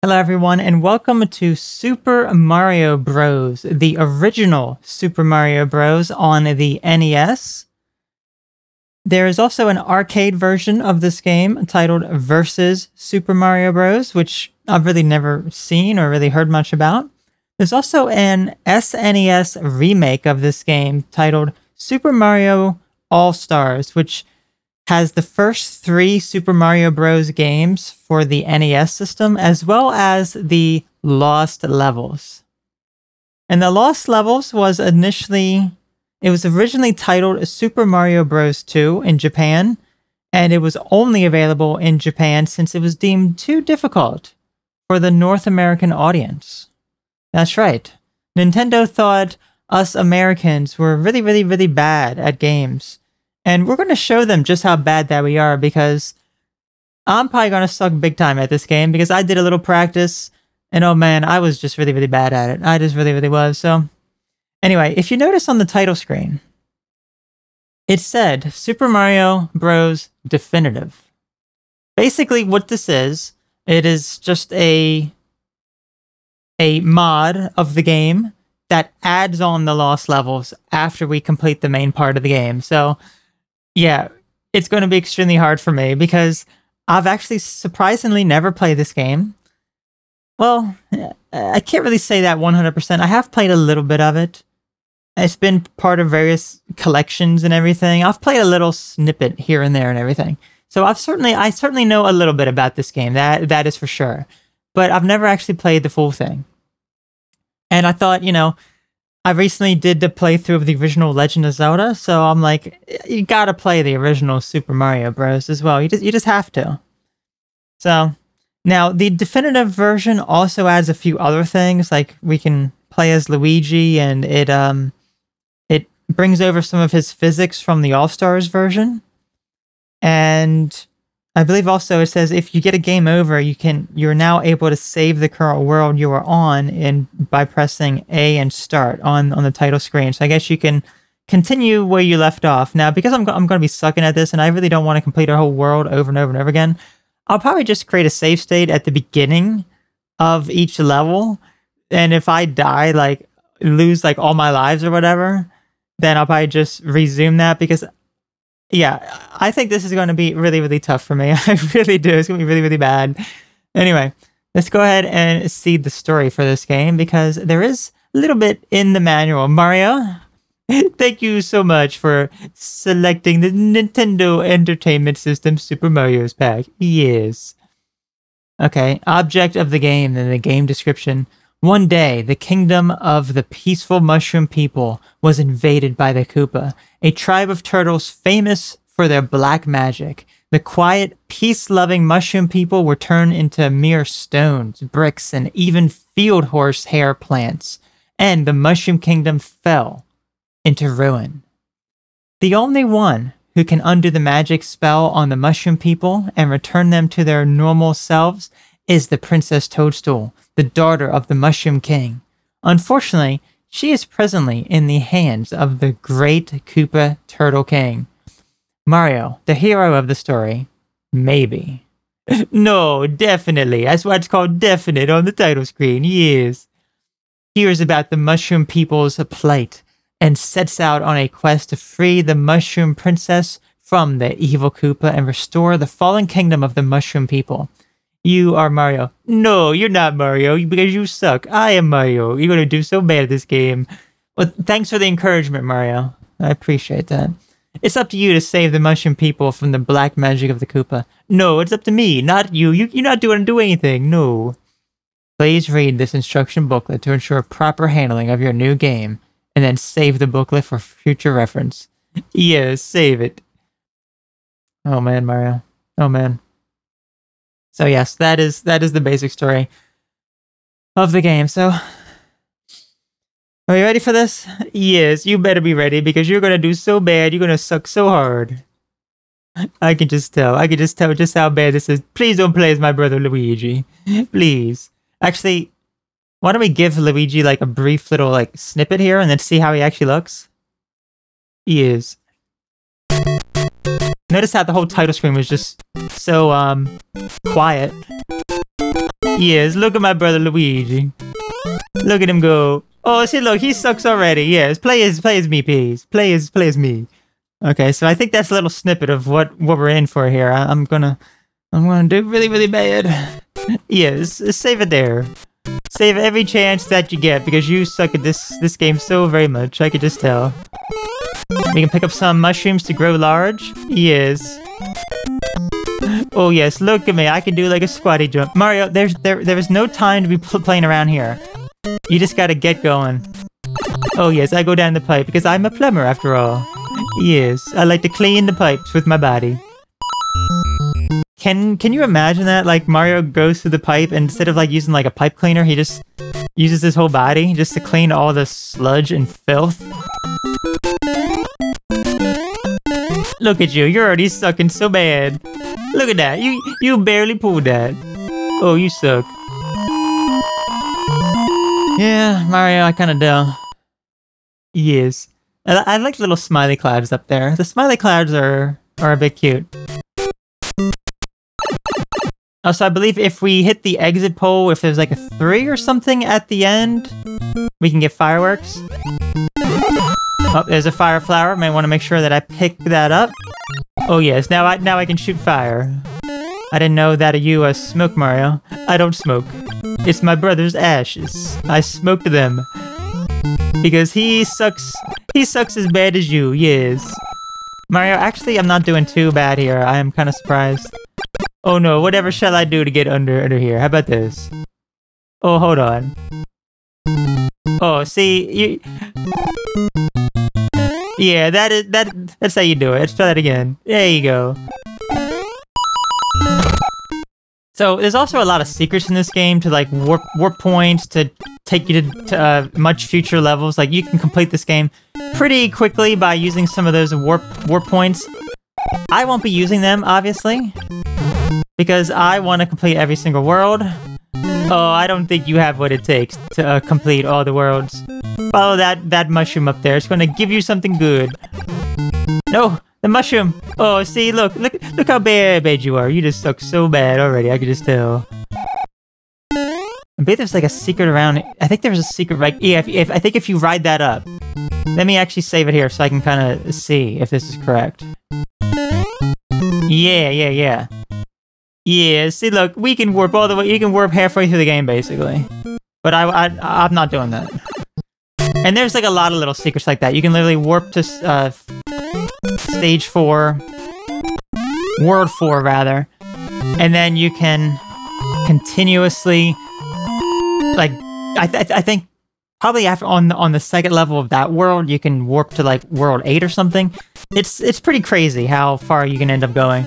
Hello everyone and welcome to Super Mario Bros, the original Super Mario Bros on the NES. There is also an arcade version of this game titled Versus Super Mario Bros, which I've really never seen or really heard much about. There's also an SNES remake of this game titled Super Mario All-Stars, which has the first three Super Mario Bros. games for the NES system, as well as the Lost Levels. And the Lost Levels was initially, it was originally titled Super Mario Bros. 2 in Japan, and it was only available in Japan since it was deemed too difficult for the North American audience. That's right. Nintendo thought us Americans were really, really, really bad at games and we're going to show them just how bad that we are because I'm probably going to suck big time at this game because I did a little practice and oh man, I was just really, really bad at it. I just really, really was. So anyway, if you notice on the title screen, it said Super Mario Bros. Definitive. Basically what this is, it is just a a mod of the game that adds on the lost levels after we complete the main part of the game. So yeah, it's going to be extremely hard for me because I've actually surprisingly never played this game. Well, I can't really say that 100%. I have played a little bit of it. It's been part of various collections and everything. I've played a little snippet here and there and everything. So I've certainly I certainly know a little bit about this game. That that is for sure. But I've never actually played the full thing. And I thought, you know, I recently did the playthrough of the original Legend of Zelda, so I'm like, you gotta play the original Super Mario Bros. as well. You just you just have to. So now the definitive version also adds a few other things, like we can play as Luigi, and it um it brings over some of his physics from the All Stars version, and I believe also it says if you get a game over, you can you're now able to save the current world you are on in by pressing A and start on on the title screen. So I guess you can continue where you left off. Now, because I'm I'm going to be sucking at this and I really don't want to complete a whole world over and over and over again, I'll probably just create a save state at the beginning of each level. And if I die, like lose like all my lives or whatever, then I'll probably just resume that because yeah, I think this is going to be really, really tough for me. I really do. It's going to be really, really bad. Anyway, let's go ahead and see the story for this game because there is a little bit in the manual. Mario, thank you so much for selecting the Nintendo Entertainment System Super Mario's pack. Yes. Okay, object of the game and the game description. One day, the kingdom of the peaceful mushroom people was invaded by the Koopa, a tribe of turtles famous for their black magic. The quiet, peace-loving mushroom people were turned into mere stones, bricks, and even field horse hair plants, and the mushroom kingdom fell into ruin. The only one who can undo the magic spell on the mushroom people and return them to their normal selves is the Princess Toadstool, the daughter of the Mushroom King. Unfortunately, she is presently in the hands of the great Koopa Turtle King. Mario, the hero of the story, maybe. no, definitely. That's why it's called definite on the title screen, yes. Hears about the Mushroom People's plight and sets out on a quest to free the Mushroom Princess from the evil Koopa and restore the fallen kingdom of the Mushroom People. You are Mario. No, you're not Mario because you suck. I am Mario. You're going to do so bad at this game. Well, thanks for the encouragement, Mario. I appreciate that. It's up to you to save the mushroom people from the black magic of the Koopa. No, it's up to me, not you. you you're not doing do anything. No. Please read this instruction booklet to ensure proper handling of your new game, and then save the booklet for future reference. yes, save it. Oh man, Mario. Oh man. So yes, that is that is the basic story of the game. So are you ready for this? Yes, you better be ready because you're gonna do so bad. You're gonna suck so hard. I can just tell. I can just tell just how bad this is. Please don't play as my brother Luigi. Please. Actually, why don't we give Luigi like a brief little like snippet here and then see how he actually looks? He is. Notice how the whole title screen was just so um quiet. Yes, look at my brother Luigi. Look at him go. Oh, see, look, he sucks already. Yes, play as play as me, please. Play as play as me. Okay, so I think that's a little snippet of what what we're in for here. I, I'm gonna I'm gonna do really really bad. yes, save it there. Save every chance that you get because you suck at this this game so very much. I could just tell. We can pick up some mushrooms to grow large. Yes. Oh yes, look at me. I can do like a squatty jump. Mario, there's there there is no time to be playing around here. You just gotta get going. Oh yes, I go down the pipe because I'm a plumber after all. Yes, I like to clean the pipes with my body. Can can you imagine that? Like Mario goes through the pipe and instead of like using like a pipe cleaner, he just uses his whole body just to clean all the sludge and filth. Look at you, you're already sucking so bad. Look at that, you you barely pulled that. Oh, you suck. Yeah, Mario, I kinda do. Yes. I, I like the little smiley clouds up there. The smiley clouds are, are a bit cute. Also, I believe if we hit the exit pole, if there's like a 3 or something at the end, we can get fireworks. Oh, there's a fire flower. Might want to make sure that I pick that up. Oh yes, now I now I can shoot fire. I didn't know that you uh, smoke, Mario. I don't smoke. It's my brother's ashes. I smoked them. Because he sucks... He sucks as bad as you, yes. Mario, actually, I'm not doing too bad here. I am kind of surprised. Oh no, whatever shall I do to get under under here? How about this? Oh, hold on. Oh, see, you... Yeah, that is that. That's how you do it. Let's try that again. There you go. So there's also a lot of secrets in this game to like warp warp points to take you to, to uh, much future levels. Like you can complete this game pretty quickly by using some of those warp warp points. I won't be using them obviously because I want to complete every single world. Oh, I don't think you have what it takes to uh, complete all the worlds. Follow that that mushroom up there. It's to give you something good. No, the mushroom! Oh, see, look, look, look how bad, bad you are. You just suck so bad already, I could just tell. I bet there's like a secret around I think there's a secret right- yeah, if, if, I think if you ride that up. Let me actually save it here so I can kind of see if this is correct. Yeah, yeah, yeah. Yeah, see, look, we can warp all the way- you can warp halfway through the game, basically. But I, I, I'm not doing that. And there's like a lot of little secrets like that. You can literally warp to uh, stage 4, world 4 rather, and then you can continuously, like, I, th I think probably after on the, on the second level of that world, you can warp to like world 8 or something. It's, it's pretty crazy how far you can end up going.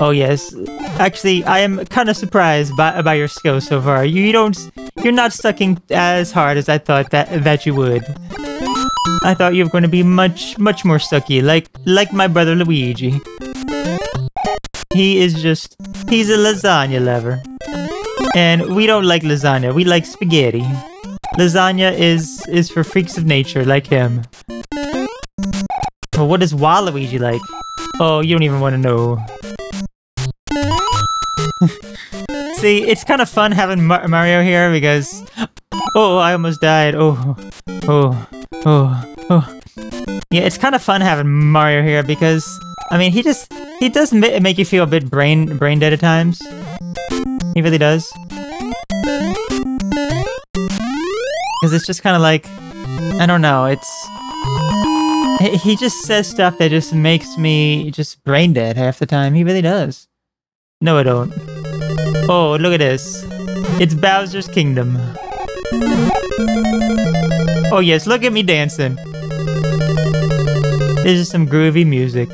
Oh yes, actually, I am kind of surprised by, by your skill so far. You, you don't, you're not sucking as hard as I thought that that you would. I thought you were going to be much, much more sucky, like, like my brother Luigi. He is just, he's a lasagna lover. And we don't like lasagna, we like spaghetti. Lasagna is, is for freaks of nature like him. But what does Waluigi like? Oh, you don't even want to know. See, it's kind of fun having Mar Mario here because... Oh, I almost died. Oh, oh, oh, oh. Yeah, it's kind of fun having Mario here because, I mean, he just... He does make you feel a bit brain brain dead at times. He really does. Because it's just kind of like... I don't know, it's... He just says stuff that just makes me just brain dead half the time. He really does. No, I don't. Oh, look at this. It's Bowser's Kingdom. Oh yes, look at me dancing. This is some groovy music.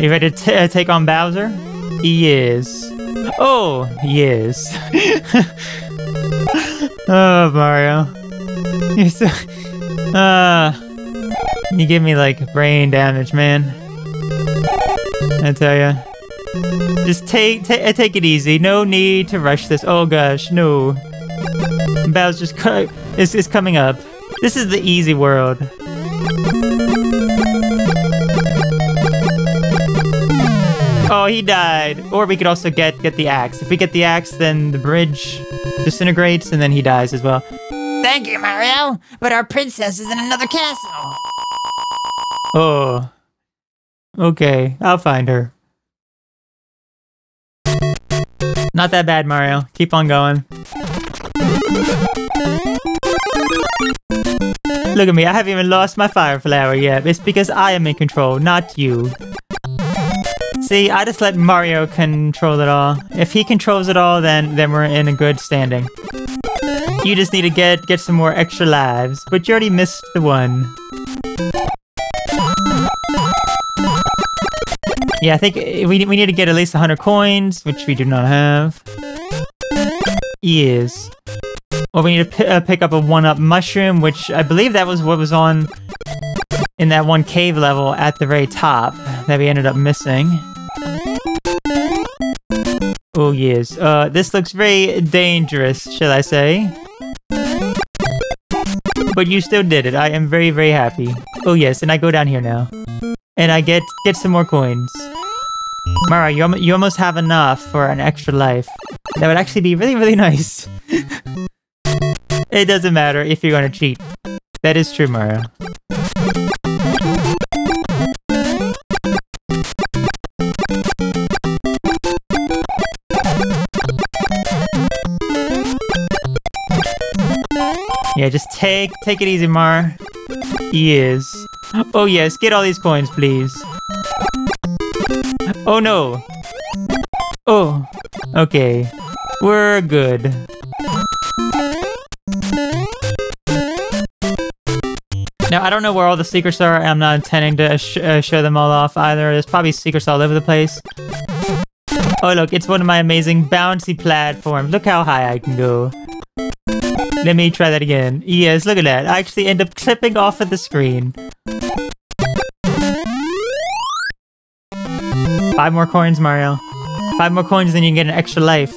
You ready to uh, take on Bowser? Yes. Oh, yes. oh, Mario. You're so... Uh... You give me like brain damage, man. I tell ya. Just take, ta eh, take it easy. No need to rush this. Oh gosh, no. Bowser's is coming up. This is the easy world. Oh, he died. Or we could also get get the axe. If we get the axe, then the bridge disintegrates and then he dies as well. Thank you, Mario, but our princess is in another castle. Oh. Okay, I'll find her. Not that bad, Mario. Keep on going. Look at me, I haven't even lost my fire flower yet. It's because I am in control, not you. See, I just let Mario control it all. If he controls it all, then then we're in a good standing. You just need to get get some more extra lives, but you already missed the one. Yeah, I think we, we need to get at least 100 coins, which we do not have. Yes. Or we need to uh, pick up a 1-up mushroom, which I believe that was what was on in that one cave level at the very top that we ended up missing. Oh yes, uh, this looks very dangerous, shall I say. But you still did it, I am very, very happy. Oh yes, and I go down here now. And I get get some more coins. Mara, you, you almost have enough for an extra life. That would actually be really, really nice. it doesn't matter if you're gonna cheat. That is true, Mara. Yeah, just take take it easy, Mar. Yes. Oh yes, get all these coins, please. Oh no. Oh. Okay. We're good. Now, I don't know where all the secrets are. I'm not intending to sh uh, show them all off either. There's probably secrets all over the place. Oh, look, it's one of my amazing bouncy platforms. Look how high I can go. Let me try that again. Yes, look at that. I actually end up clipping off of the screen. Five more coins, Mario. Five more coins, then you can get an extra life.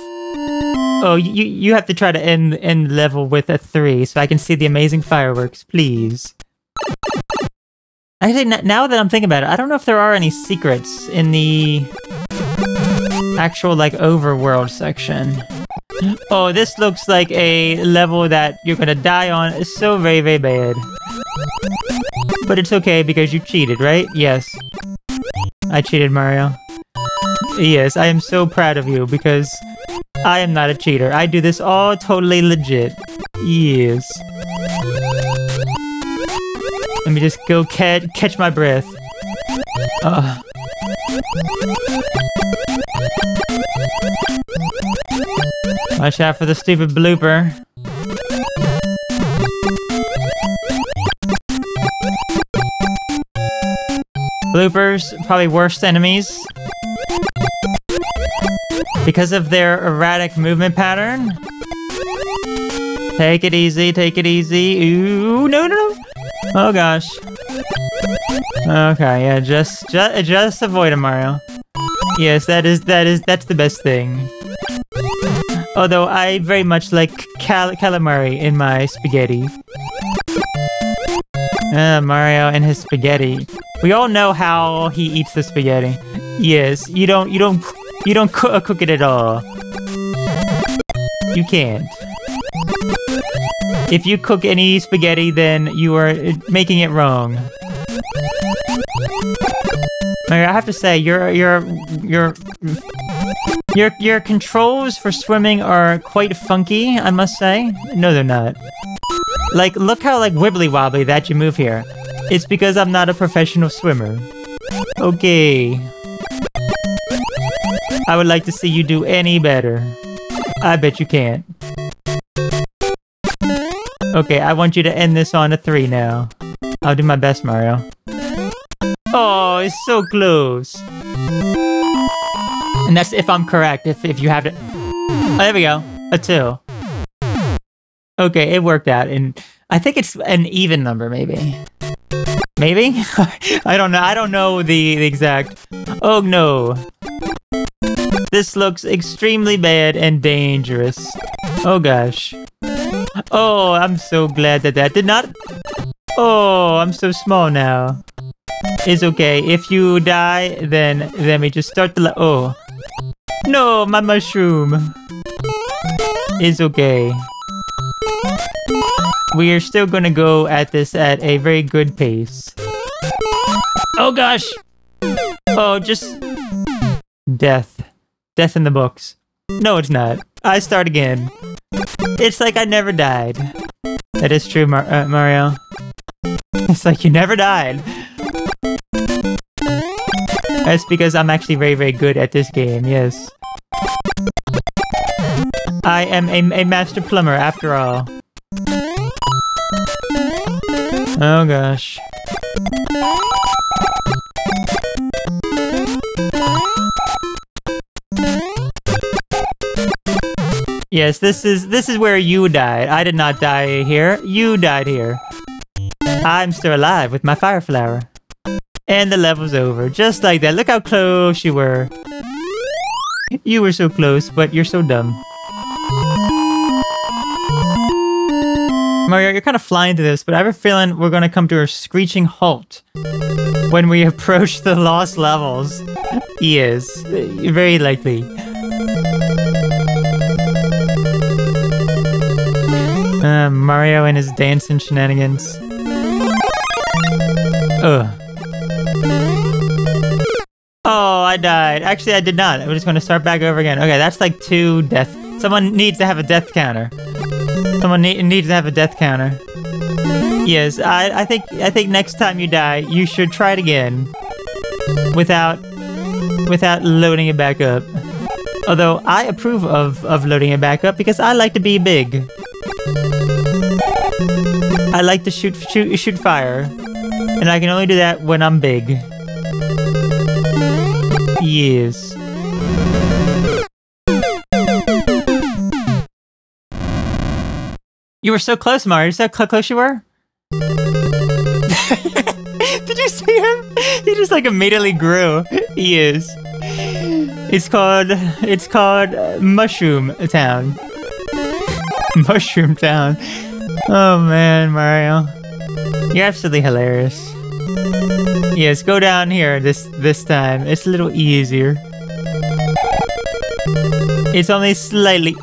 Oh, you you have to try to end end level with a three, so I can see the amazing fireworks, please. Actually, now that I'm thinking about it, I don't know if there are any secrets in the actual, like, overworld section. Oh, this looks like a level that you're gonna die on. It's so very, very bad. But it's okay because you cheated, right? Yes. I cheated, Mario. Yes, I am so proud of you because I am not a cheater. I do this all totally legit. Yes. Let me just go catch catch my breath. Uh. Watch out for the stupid blooper. Bloopers, probably worst enemies. Because of their erratic movement pattern. Take it easy, take it easy. Ooh, no, no, no. Oh gosh. Okay, yeah, just, just, just avoid him, Mario. Yes, that is, that is, that's the best thing. Although I very much like cal calamari in my spaghetti. Uh, Mario and his spaghetti. We all know how he eats the spaghetti. Yes, you don't, you don't, you don't co cook it at all. You can't. If you cook any spaghetti, then you are making it wrong. Mario, I have to say, your your your your your controls for swimming are quite funky, I must say. No, they're not. Like, look how like wibbly wobbly that you move here. It's because I'm not a professional swimmer. Okay. I would like to see you do any better. I bet you can't. Okay, I want you to end this on a three now. I'll do my best, Mario. Oh, it's so close. And that's if I'm correct, if, if you have it. Oh, there we go. A two. Okay, it worked out. And I think it's an even number, maybe. Maybe? I don't know. I don't know the, the exact... Oh, no. This looks extremely bad and dangerous. Oh, gosh. Oh, I'm so glad that that did not... Oh, I'm so small now. It's okay. If you die, then then we just start the oh. No, my mushroom. It's okay. We are still gonna go at this at a very good pace. Oh gosh! Oh, just... Death. Death in the books. No, it's not. I start again. It's like I never died. That is true, Mar uh, Mario. It's like you never died. That's because I'm actually very, very good at this game, yes. I am a, a master plumber, after all. Oh gosh. Yes, this is this is where you died. I did not die here. You died here. I'm still alive with my fire flower. And the level's over. Just like that. Look how close you were. You were so close, but you're so dumb. Mario, you're kind of flying to this, but I have a feeling we're going to come to a screeching halt when we approach the lost levels. yes. Very likely. Uh, Mario and his dancing shenanigans. Ugh. Oh, I died. Actually, I did not. I'm just going to start back over again. Okay, that's like two death. Someone needs to have a death counter. Someone ne needs to have a death counter. Yes, I, I think I think next time you die, you should try it again. Without without loading it back up. Although I approve of, of loading it back up because I like to be big. I like to shoot shoot shoot fire. And I can only do that when I'm big. Yes. You were so close, Mario. See how close you were? Did you see him? He just like immediately grew. He is. It's called. It's called uh, Mushroom Town. Mushroom Town. Oh man, Mario. You're absolutely hilarious. Yes, go down here this this time. It's a little easier. It's only slightly...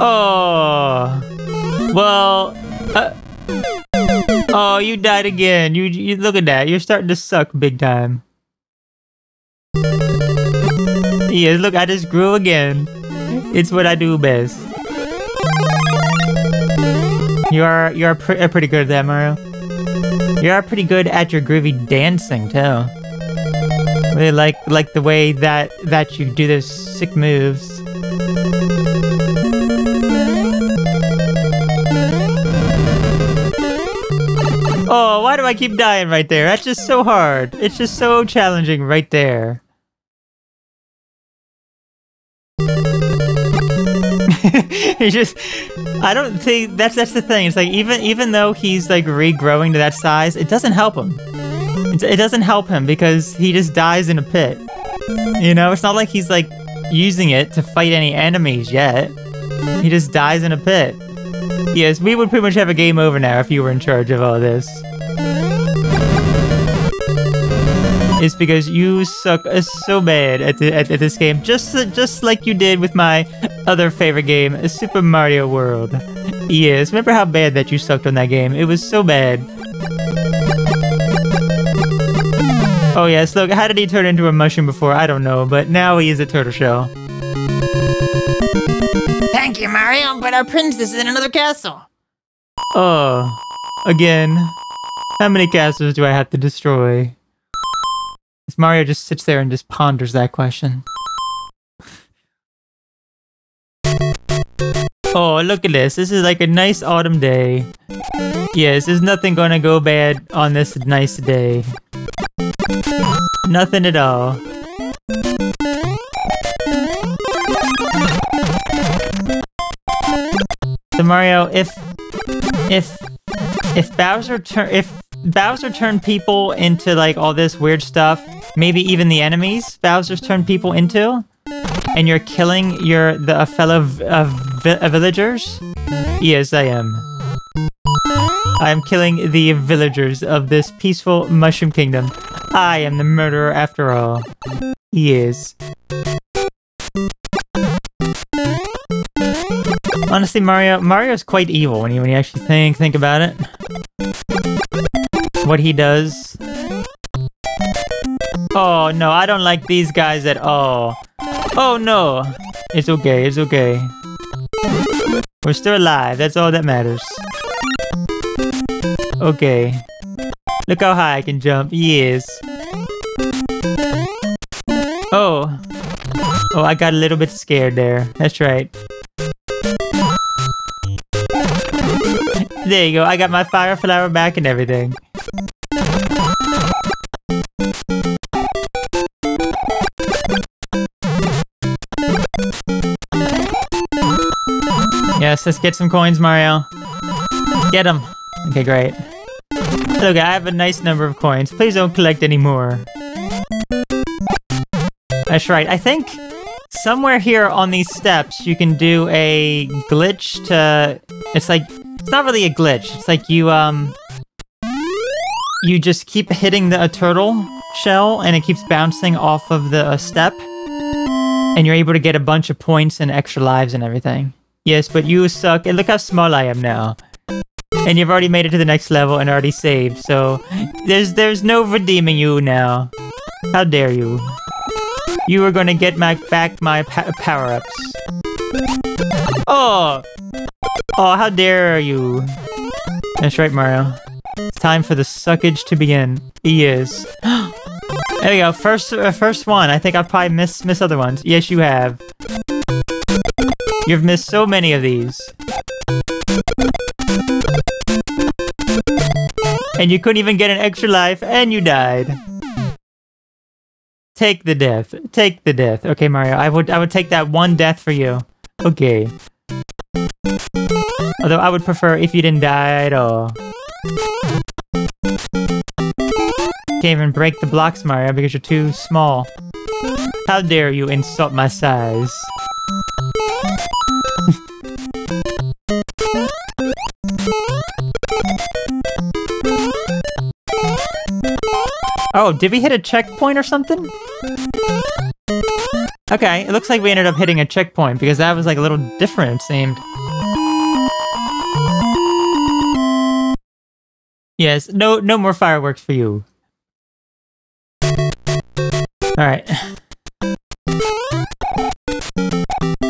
Oh! Well... Uh... Oh, you died again. You, you Look at that. You're starting to suck big time. Yes, look, I just grew again. It's what I do best. You are you are pre pretty good at that, Mario. You are pretty good at your groovy dancing too. Really like like the way that that you do those sick moves. Oh, why do I keep dying right there? That's just so hard. It's just so challenging right there. he just I don't think that's that's the thing. It's like even even though he's like regrowing to that size, it doesn't help him. It, it doesn't help him because he just dies in a pit. You know, it's not like he's like using it to fight any enemies yet. He just dies in a pit. Yes, we would pretty much have a game over now if you were in charge of all this. It's because you suck uh, so bad at, the, at, at this game, just just like you did with my other favorite game, Super Mario World. Yes, remember how bad that you sucked on that game? It was so bad. Oh yes, look, how did he turn into a mushroom before? I don't know, but now he is a turtle shell. Thank you, Mario, but our princess is in another castle. Oh, again. How many castles do I have to destroy? Mario just sits there and just ponders that question. Oh, look at this. This is like a nice autumn day. Yes, there's nothing gonna go bad on this nice day. Nothing at all. So Mario, if if if Bowser turn if Bowser turned people into like all this weird stuff, maybe even the enemies Bowser's turned people into, and you're killing your the a fellow vi villagers? Yes, I am. I am killing the villagers of this peaceful mushroom kingdom. I am the murderer after all. He is. Honestly, Mario, Mario's quite evil when you when you actually think think about it. What he does. Oh no, I don't like these guys at all. Oh no, it's okay, it's okay. We're still alive. That's all that matters. Okay. Look how high I can jump. Yes. Oh. Oh, I got a little bit scared there. That's right. There you go. I got my fire flower back and everything. Yes, let's get some coins, Mario. Get them. Okay, great. Look, I have a nice number of coins. Please don't collect any more. That's right. I think somewhere here on these steps you can do a glitch to... It's like... It's not really a glitch. It's like you, um... You just keep hitting the turtle shell and it keeps bouncing off of the step. And you're able to get a bunch of points and extra lives and everything. Yes, but you suck. And look how small I am now. And you've already made it to the next level and already saved, so there's there's no redeeming you now. How dare you? You are gonna get my back my power-ups. Oh! Oh, how dare you? That's right, Mario. It's time for the suckage to begin. He is. there we go. First, uh, first one. I think I've probably missed missed other ones. Yes, you have. You've missed so many of these. And you couldn't even get an extra life, and you died. Take the death. Take the death. Okay, Mario, I would I would take that one death for you. Okay. Although I would prefer if you didn't die at all. Can't even break the blocks, Mario, because you're too small. How dare you insult my size? Oh, did we hit a checkpoint or something? Okay, it looks like we ended up hitting a checkpoint because that was like a little different, it seemed. Yes, no no more fireworks for you. Alright.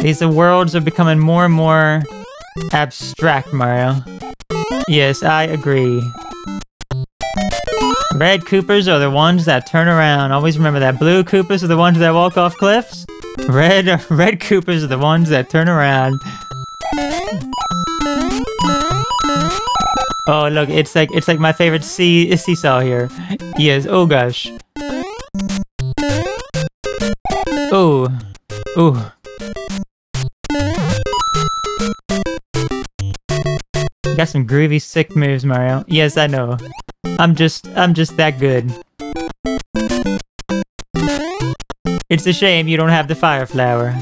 These worlds are becoming more and more abstract, Mario. Yes, I agree. Red Koopas are the ones that turn around. Always remember that. Blue Koopas are the ones that walk off cliffs. Red red Koopas are the ones that turn around. Oh look, it's like it's like my favorite sea seesaw here. Yes. Oh gosh. Oh. Oh. Got some groovy sick moves, Mario. Yes, I know. I'm just, I'm just that good. It's a shame you don't have the fire flower.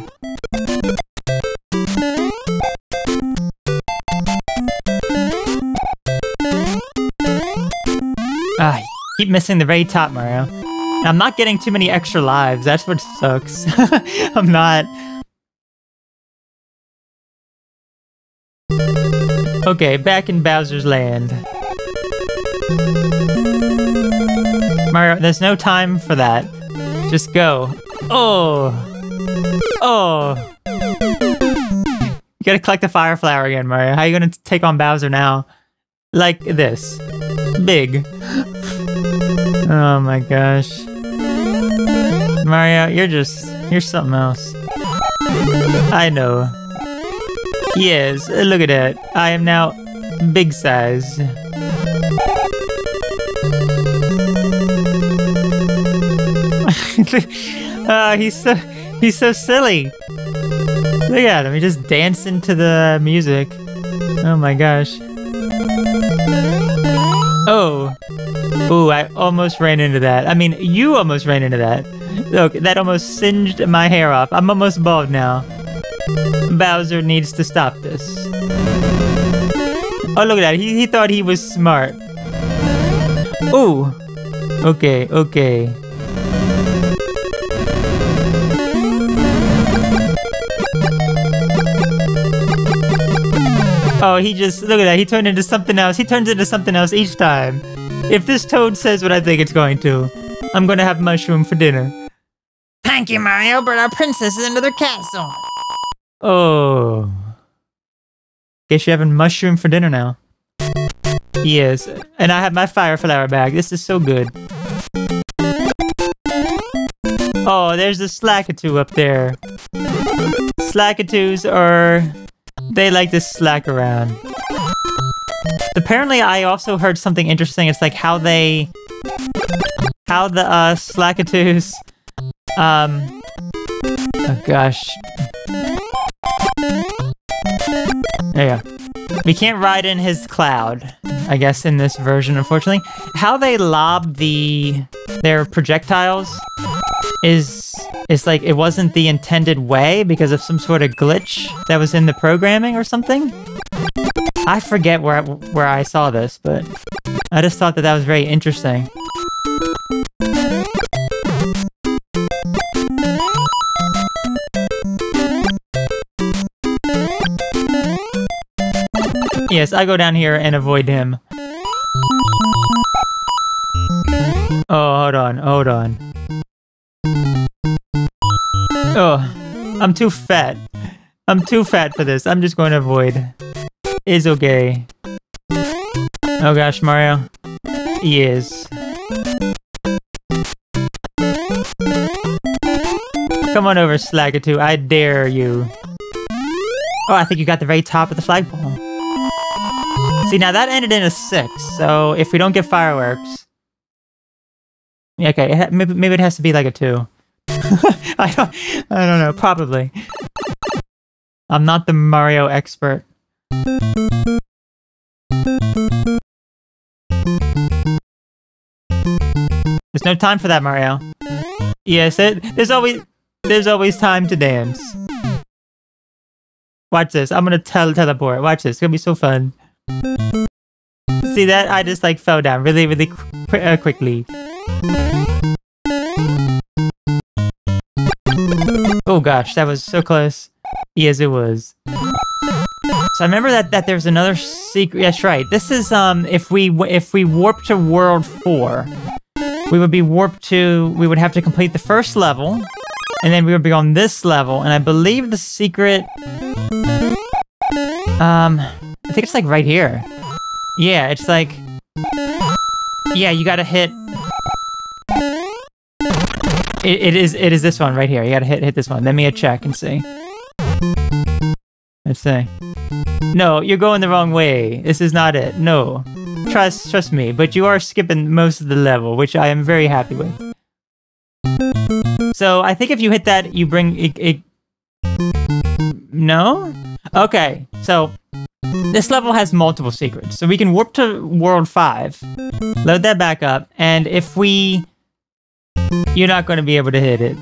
Keep missing the very top, Mario. I'm not getting too many extra lives, that's what sucks. I'm not. Okay, back in Bowser's land. Mario, there's no time for that. Just go. Oh! Oh! You gotta collect the fire flower again, Mario. How are you gonna take on Bowser now? Like this. Big. Oh my gosh. Mario, you're just... You're something else. I know. Yes, look at that. I am now big size. uh, he's so he's so silly. Look at him, he just dancing to the music. Oh my gosh. Oh. Ooh, I almost ran into that. I mean, you almost ran into that. Look, that almost singed my hair off. I'm almost bald now. Bowser needs to stop this. Oh, look at that. He, he thought he was smart. Ooh. Okay, okay. Oh, he just, look at that. He turned into something else. He turns into something else each time. If this toad says what I think it's going to, I'm going to have mushroom for dinner. Thank you, Mario, but our princess is in another castle. Oh. Guess you're having mushroom for dinner now. Yes, and I have my fire flower bag. This is so good. Oh, there's the Slackatoo up there. Slackatoos are they like to slack around. Apparently, I also heard something interesting. It's like how they... How the, uh, Slackatoos... Um... Oh, gosh. There you go. We can't ride in his cloud, I guess, in this version, unfortunately. How they lob the... their projectiles is is like it wasn't the intended way because of some sort of glitch that was in the programming or something. I forget where I, where I saw this, but I just thought that that was very interesting. Yes, I go down here and avoid him. Oh, hold on, hold on. Oh, I'm too fat. I'm too fat for this. I'm just going to avoid. Is okay. Oh gosh, Mario. He is. Come on over, Slackatoo. I dare you. Oh, I think you got the very top of the flagpole. See, now that ended in a 6, so if we don't get fireworks... Yeah, okay, maybe, maybe it has to be like a 2. I don't I don't know, probably. I'm not the Mario expert. There's no time for that, Mario. Yes, it, there's always there's always time to dance. Watch this. I'm gonna tell teleport. Watch this. It's gonna be so fun. See that? I just like fell down really, really qu uh, quickly. Oh gosh, that was so close. Yes, it was. So I remember that that there's another secret. That's right. This is um if we if we warp to World Four, we would be warped to. We would have to complete the first level, and then we would be on this level. And I believe the secret. Um, I think it's like right here. Yeah, it's like. Yeah, you gotta hit it, it is it is this one right here. You gotta hit hit this one. Let me check and see. Let's see. No, you're going the wrong way. This is not it. No. Trust trust me, but you are skipping most of the level, which I am very happy with. So I think if you hit that, you bring it, it No? Okay, so this level has multiple secrets. So we can warp to World 5, load that back up, and if we you're not going to be able to hit it.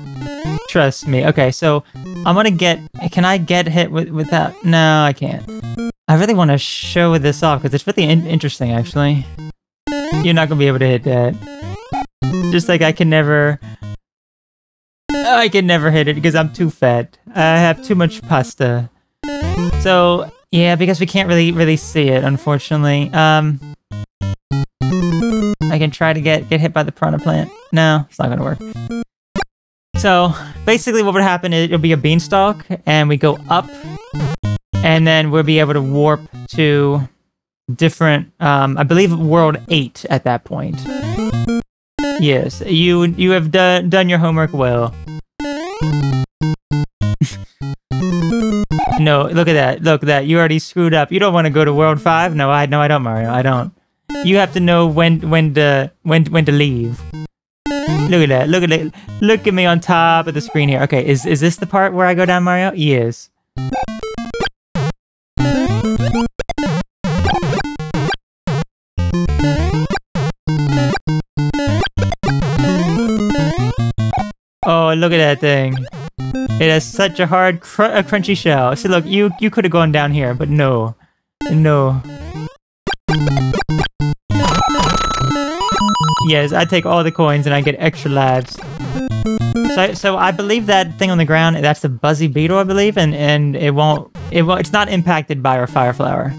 Trust me. Okay, so I'm to get... Can I get hit with, with that? No, I can't. I really want to show this off because it's really in interesting, actually. You're not to be able to hit that. Just like I can never... I can never hit it because I'm too fat. I have too much pasta. So, yeah, because we can't really really see it, unfortunately. Um, I can try to get, get hit by the piranha plant. No, it's not gonna work. So, basically what would happen is it'll be a beanstalk, and we go up, and then we'll be able to warp to different, um, I believe world 8 at that point. Yes, you you have done done your homework well. no, look at that. Look at that. You already screwed up. You don't want to go to world 5? No, I no I don't, Mario. I don't. You have to know when when to when when to leave. Look at that. Look at it. Look at me on top of the screen here. Okay, is is this the part where I go down, Mario? Yes. Oh, look at that thing. It has such a hard, cr a crunchy shell. See, look, you you could have gone down here, but no. No. Yes, I take all the coins and I get extra lives. So, so I believe that thing on the ground, that's the Buzzy Beetle, I believe, and, and it won't, it won't, it's not impacted by our Fire Flower.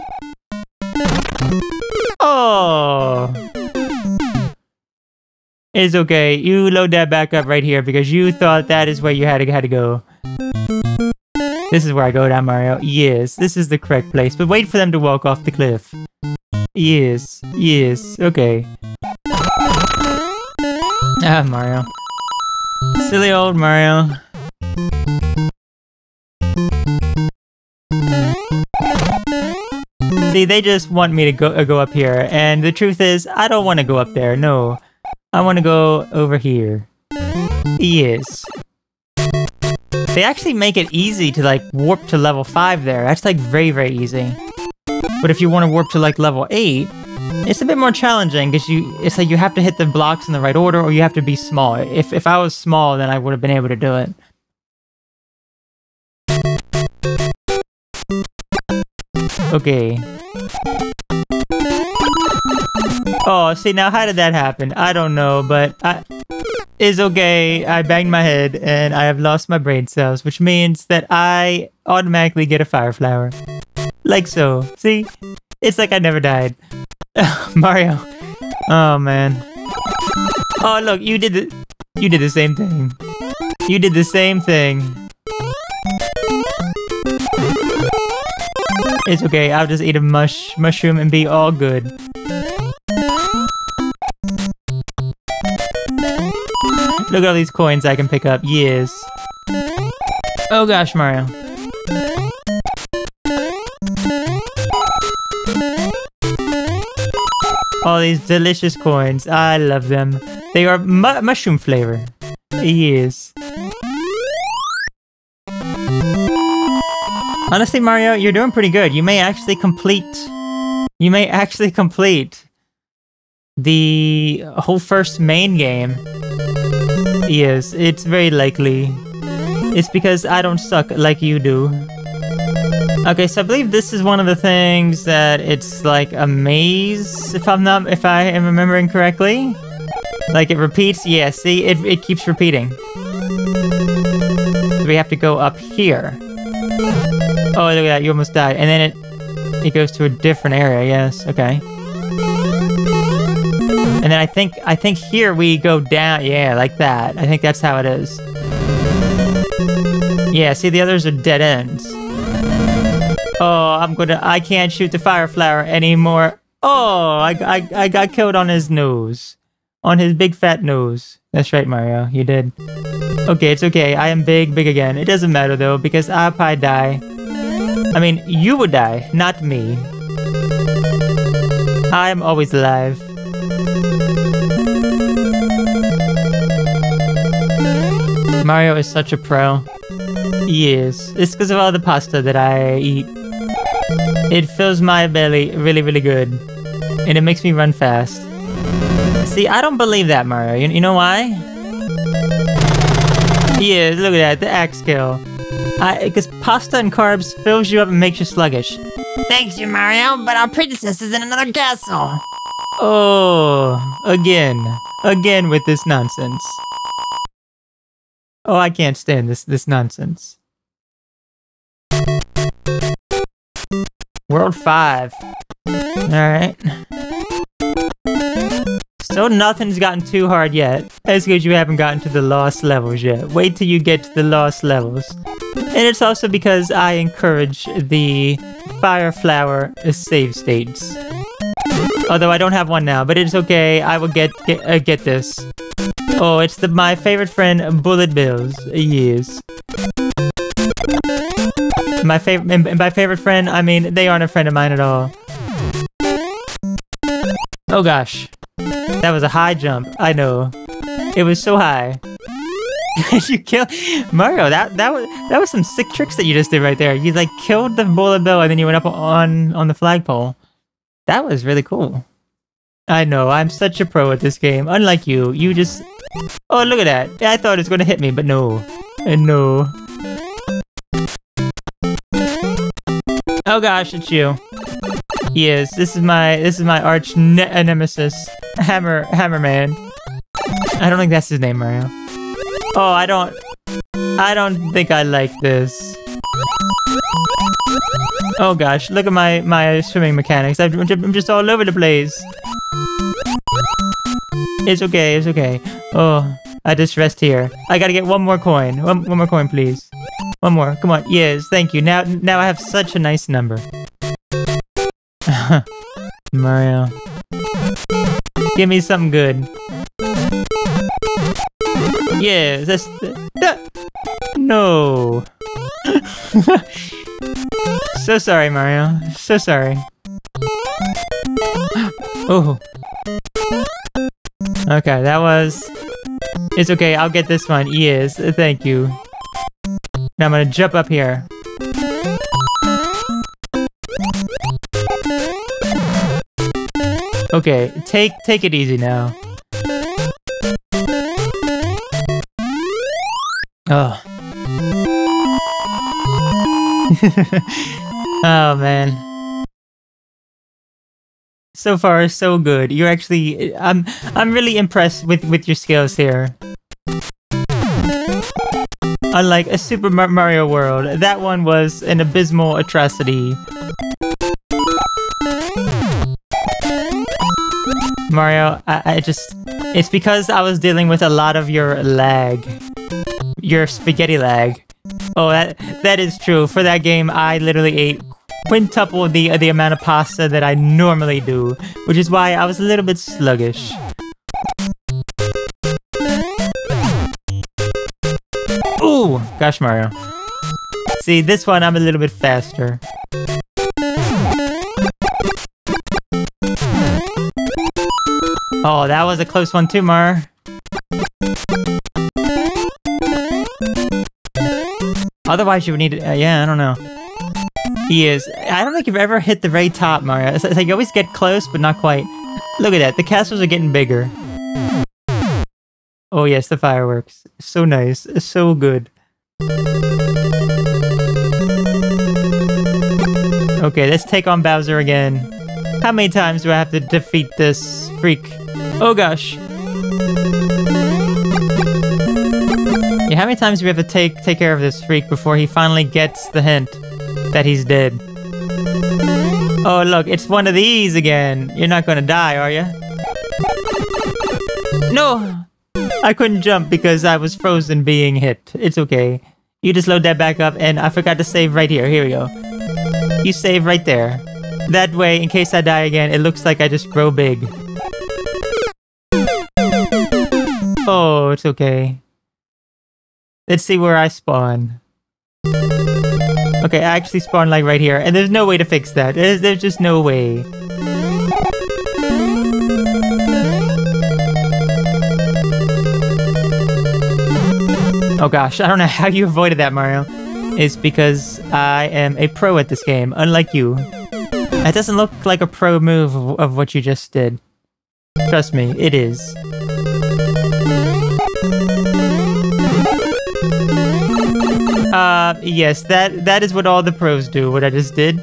Oh! It's okay. You load that back up right here because you thought that is where you had to, had to go. This is where I go down, Mario. Yes, this is the correct place. But wait for them to walk off the cliff. Yes, yes, okay. Ah, Mario. Silly old Mario. See, they just want me to go uh, go up here, and the truth is, I don't want to go up there. No, I want to go over here. Yes. They actually make it easy to like warp to level 5 there. That's like very, very easy. But if you want to warp to like level 8, it's a bit more challenging because you it's like you have to hit the blocks in the right order or you have to be small. If if I was small, then I would have been able to do it. Okay. Oh, see now how did that happen? I don't know, but I is okay. I banged my head and I have lost my brain cells, which means that I automatically get a fire flower. Like so. See? It's like I never died. Mario. Oh man. Oh look, you did the you did the same thing. You did the same thing. It's okay, I'll just eat a mush mushroom and be all good. Look at all these coins I can pick up. Yes. Oh gosh, Mario. All these delicious coins. I love them. They are mu mushroom flavor. Yes. Honestly, Mario, you're doing pretty good. You may actually complete... You may actually complete the whole first main game. Yes, it's very likely. It's because I don't suck like you do. Okay, so I believe this is one of the things that it's like a maze, if I'm not, if I am remembering correctly. Like it repeats, yeah, see, it, it keeps repeating. So we have to go up here. Oh, look at that, you almost died. And then it, it goes to a different area, yes, okay. And then I think, I think here we go down, yeah, like that. I think that's how it is. Yeah, see, the others are dead ends. Oh, I'm gonna, I can't shoot the fire flower anymore. Oh, I, I, I got killed on his nose. On his big fat nose. That's right, Mario, you did. Okay, it's okay, I am big, big again. It doesn't matter though, because I'll probably die. I mean, you would die, not me. I am always alive. Mario is such a pro. He is. It's because of all the pasta that I eat. It fills my belly really, really good. And it makes me run fast. See, I don't believe that, Mario. You, you know why? Yeah, look at that, the axe kill. Because pasta and carbs fills you up and makes you sluggish. Thanks you, Mario, but our princess is in another castle. Oh, again. Again with this nonsense. Oh, I can't stand this this nonsense. World 5. Alright. So nothing's gotten too hard yet. That's because you haven't gotten to the lost levels yet. Wait till you get to the lost levels. And it's also because I encourage the Fire Flower save states. Although I don't have one now, but it's okay. I will get get, uh, get this. Oh, it's the my favorite friend, Bullet Bills. Yes. My favorite, and by favorite friend, I mean they aren't a friend of mine at all. Oh gosh, that was a high jump. I know, it was so high. you killed Mario. That that was that was some sick tricks that you just did right there. You like killed the bullet bill and then you went up on on the flagpole. That was really cool. I know, I'm such a pro at this game. Unlike you, you just... Oh, look at that. I thought it was going to hit me, but no. And no. Oh gosh, it's you. He is. this is my this is my arch ne uh, nemesis. Hammer, Hammer Man. I don't think that's his name, Mario. Oh, I don't, I don't think I like this. Oh gosh, look at my, my swimming mechanics. I'm I'm just all over the place. It's okay, it's okay. Oh, I just rest here. I gotta get one more coin. One, one more coin, please. One more. Come on. Yes, thank you. Now, now I have such a nice number. Mario. Give me something good. Yes, that's... That, no. so sorry, Mario. So sorry. oh. Okay, that was... It's okay, I'll get this one. Yes, thank you. Now I'm gonna jump up here. Okay, take take it easy now. Oh. oh man. So far, so good. You're actually, I'm, I'm really impressed with with your skills here. Unlike a Super Mario World, that one was an abysmal atrocity. Mario, I, I just... It's because I was dealing with a lot of your lag. Your spaghetti lag. Oh, that that is true. For that game, I literally ate quintuple the the amount of pasta that I normally do, which is why I was a little bit sluggish. Ooh, gosh, Mario. See, this one I'm a little bit faster. Oh, that was a close one too, Mar. Otherwise, you would need uh, yeah, I don't know. He is. I don't think you've ever hit the very top, Mario. It's, it's like you always get close, but not quite. Look at that. The castles are getting bigger. Oh yes, the fireworks. So nice. So good. Okay, let's take on Bowser again. How many times do I have to defeat this freak? Oh gosh. Yeah, how many times do we have to take take care of this freak before he finally gets the hint that he's dead? Oh look, it's one of these again. You're not gonna die, are you? No! I couldn't jump because I was frozen being hit. It's okay. You just load that back up and I forgot to save right here. Here we go. You save right there. That way, in case I die again, it looks like I just grow big. Oh, it's okay. Let's see where I spawn. Okay, I actually spawn like right here, and there's no way to fix that. There's, there's just no way. Oh gosh, I don't know how you avoided that, Mario. It's because I am a pro at this game, unlike you. That doesn't look like a pro move of, what you just did. Trust me, it is. Uh, yes, that that is what all the pros do, what I just did.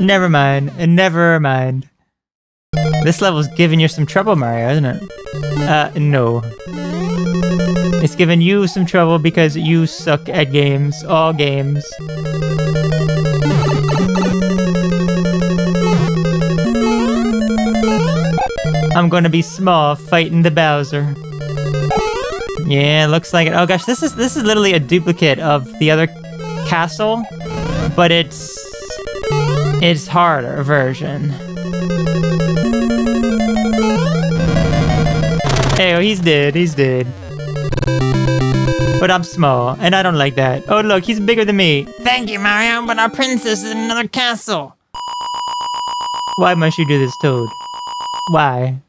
Never mind, never mind. This level's giving you some trouble, Mario, isn't it? Uh, no. It's giving you some trouble because you suck at games, all games. I'm gonna be small fighting the Bowser. Yeah, looks like it. Oh gosh, this is this is literally a duplicate of the other castle, but it's it's harder version. Hey, oh, he's dead. He's dead. But I'm small, and I don't like that. Oh look, he's bigger than me. Thank you, Mario, but our princess is in another castle. Why must you do this, Toad? Why?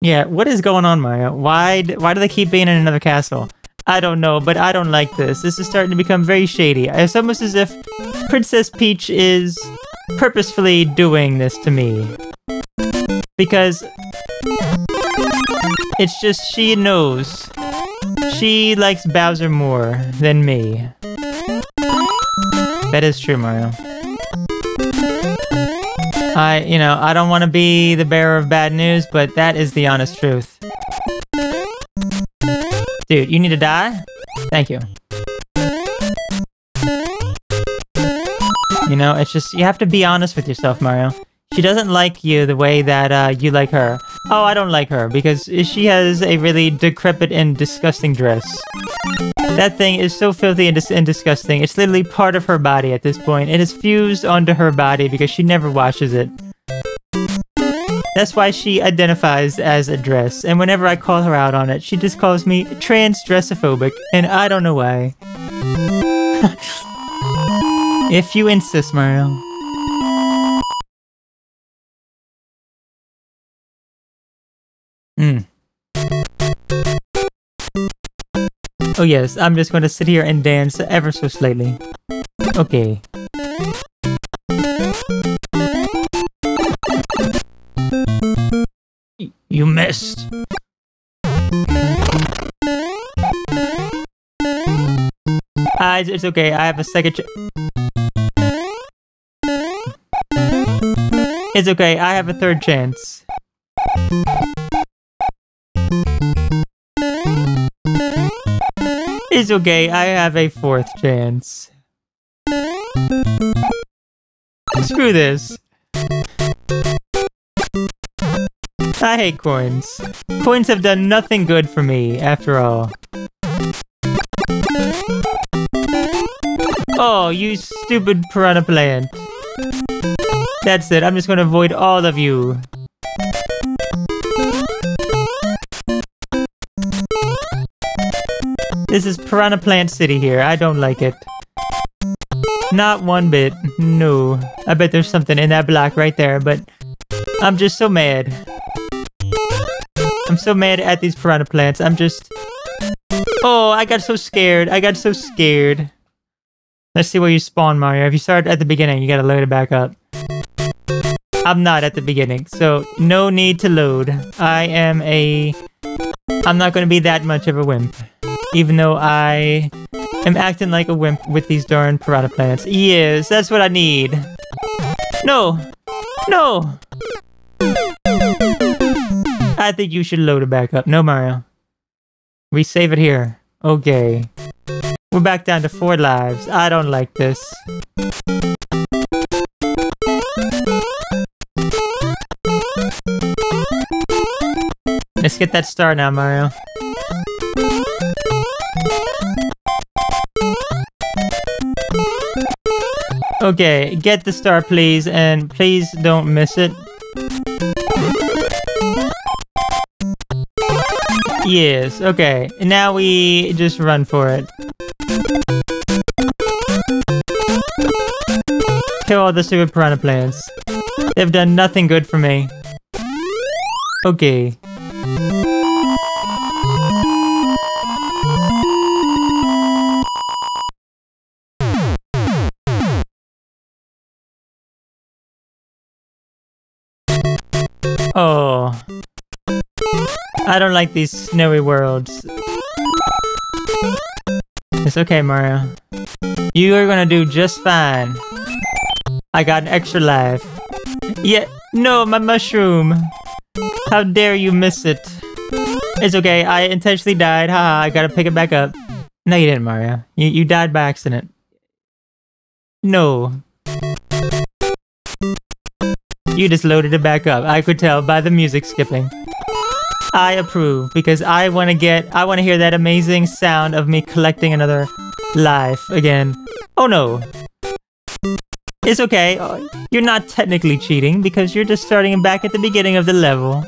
Yeah, what is going on, Mario? Why, why do they keep being in another castle? I don't know, but I don't like this. This is starting to become very shady. It's almost as if Princess Peach is purposefully doing this to me. Because it's just she knows. She likes Bowser more than me. That is true, Mario. I, you know, I don't want to be the bearer of bad news, but that is the honest truth. Dude, you need to die? Thank you. You know, it's just, you have to be honest with yourself, Mario. She doesn't like you the way that uh, you like her. Oh, I don't like her because she has a really decrepit and disgusting dress. That thing is so filthy and, dis and disgusting. It's literally part of her body at this point. It is fused onto her body because she never washes it. That's why she identifies as a dress, and whenever I call her out on it, she just calls me trans-dressophobic, and I don't know why. if you insist, Mario. Hmm. Oh yes, I'm just gonna sit here and dance ever so slightly. Okay. You missed. Ah, it's, it's okay. I have a second It's okay. I have a third chance. It's okay, I have a fourth chance. Screw this. I hate coins. Coins have done nothing good for me, after all. Oh, you stupid piranha plant. That's it, I'm just gonna avoid all of you. This is Piranha Plant City here. I don't like it. Not one bit. No. I bet there's something in that block right there, but I'm just so mad. I'm so mad at these piranha plants. I'm just... Oh, I got so scared. I got so scared. Let's see where you spawn, Mario. If you start at the beginning, you gotta load it back up. I'm not at the beginning, so no need to load. I am a... I'm not gonna be that much of a wimp even though I am acting like a wimp with these darn piranha plants. Yes, that's what I need. No! No! I think you should load it back up. No, Mario. We save it here. Okay. We're back down to four lives. I don't like this. Let's get that star now, Mario. Okay, get the star please, and please don't miss it. Yes, okay. Now we just run for it. Kill all the stupid piranha plants. They've done nothing good for me. Okay. Oh. I don't like these snowy worlds. It's okay, Mario. You are gonna do just fine. I got an extra life. Yeah, no, my mushroom. How dare you miss it. It's okay, I intentionally died. Haha, I gotta pick it back up. No, you didn't, Mario. You, you died by accident. No, you just loaded it back up. I could tell by the music skipping. I approve because I want to get, I want to hear that amazing sound of me collecting another life again. Oh no. It's okay. You're not technically cheating because you're just starting back at the beginning of the level.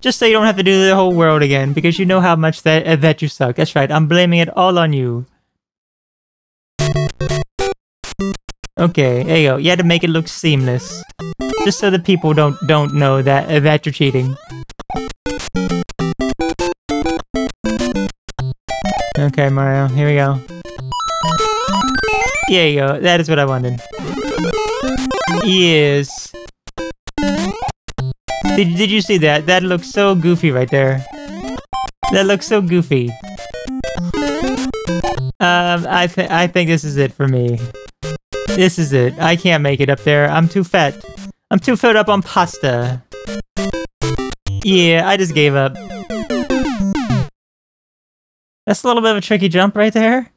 Just so you don't have to do the whole world again because you know how much that, uh, that you suck. That's right. I'm blaming it all on you. Okay, there you go. You had to make it look seamless. Just so the people don't don't know that uh, that you're cheating. Okay, Mario, here we go. There you go. That is what I wanted. Yes. Did, did you see that? That looks so goofy right there. That looks so goofy. Um, I, th I think this is it for me. This is it. I can't make it up there. I'm too fat. I'm too filled up on pasta. Yeah, I just gave up. That's a little bit of a tricky jump right there.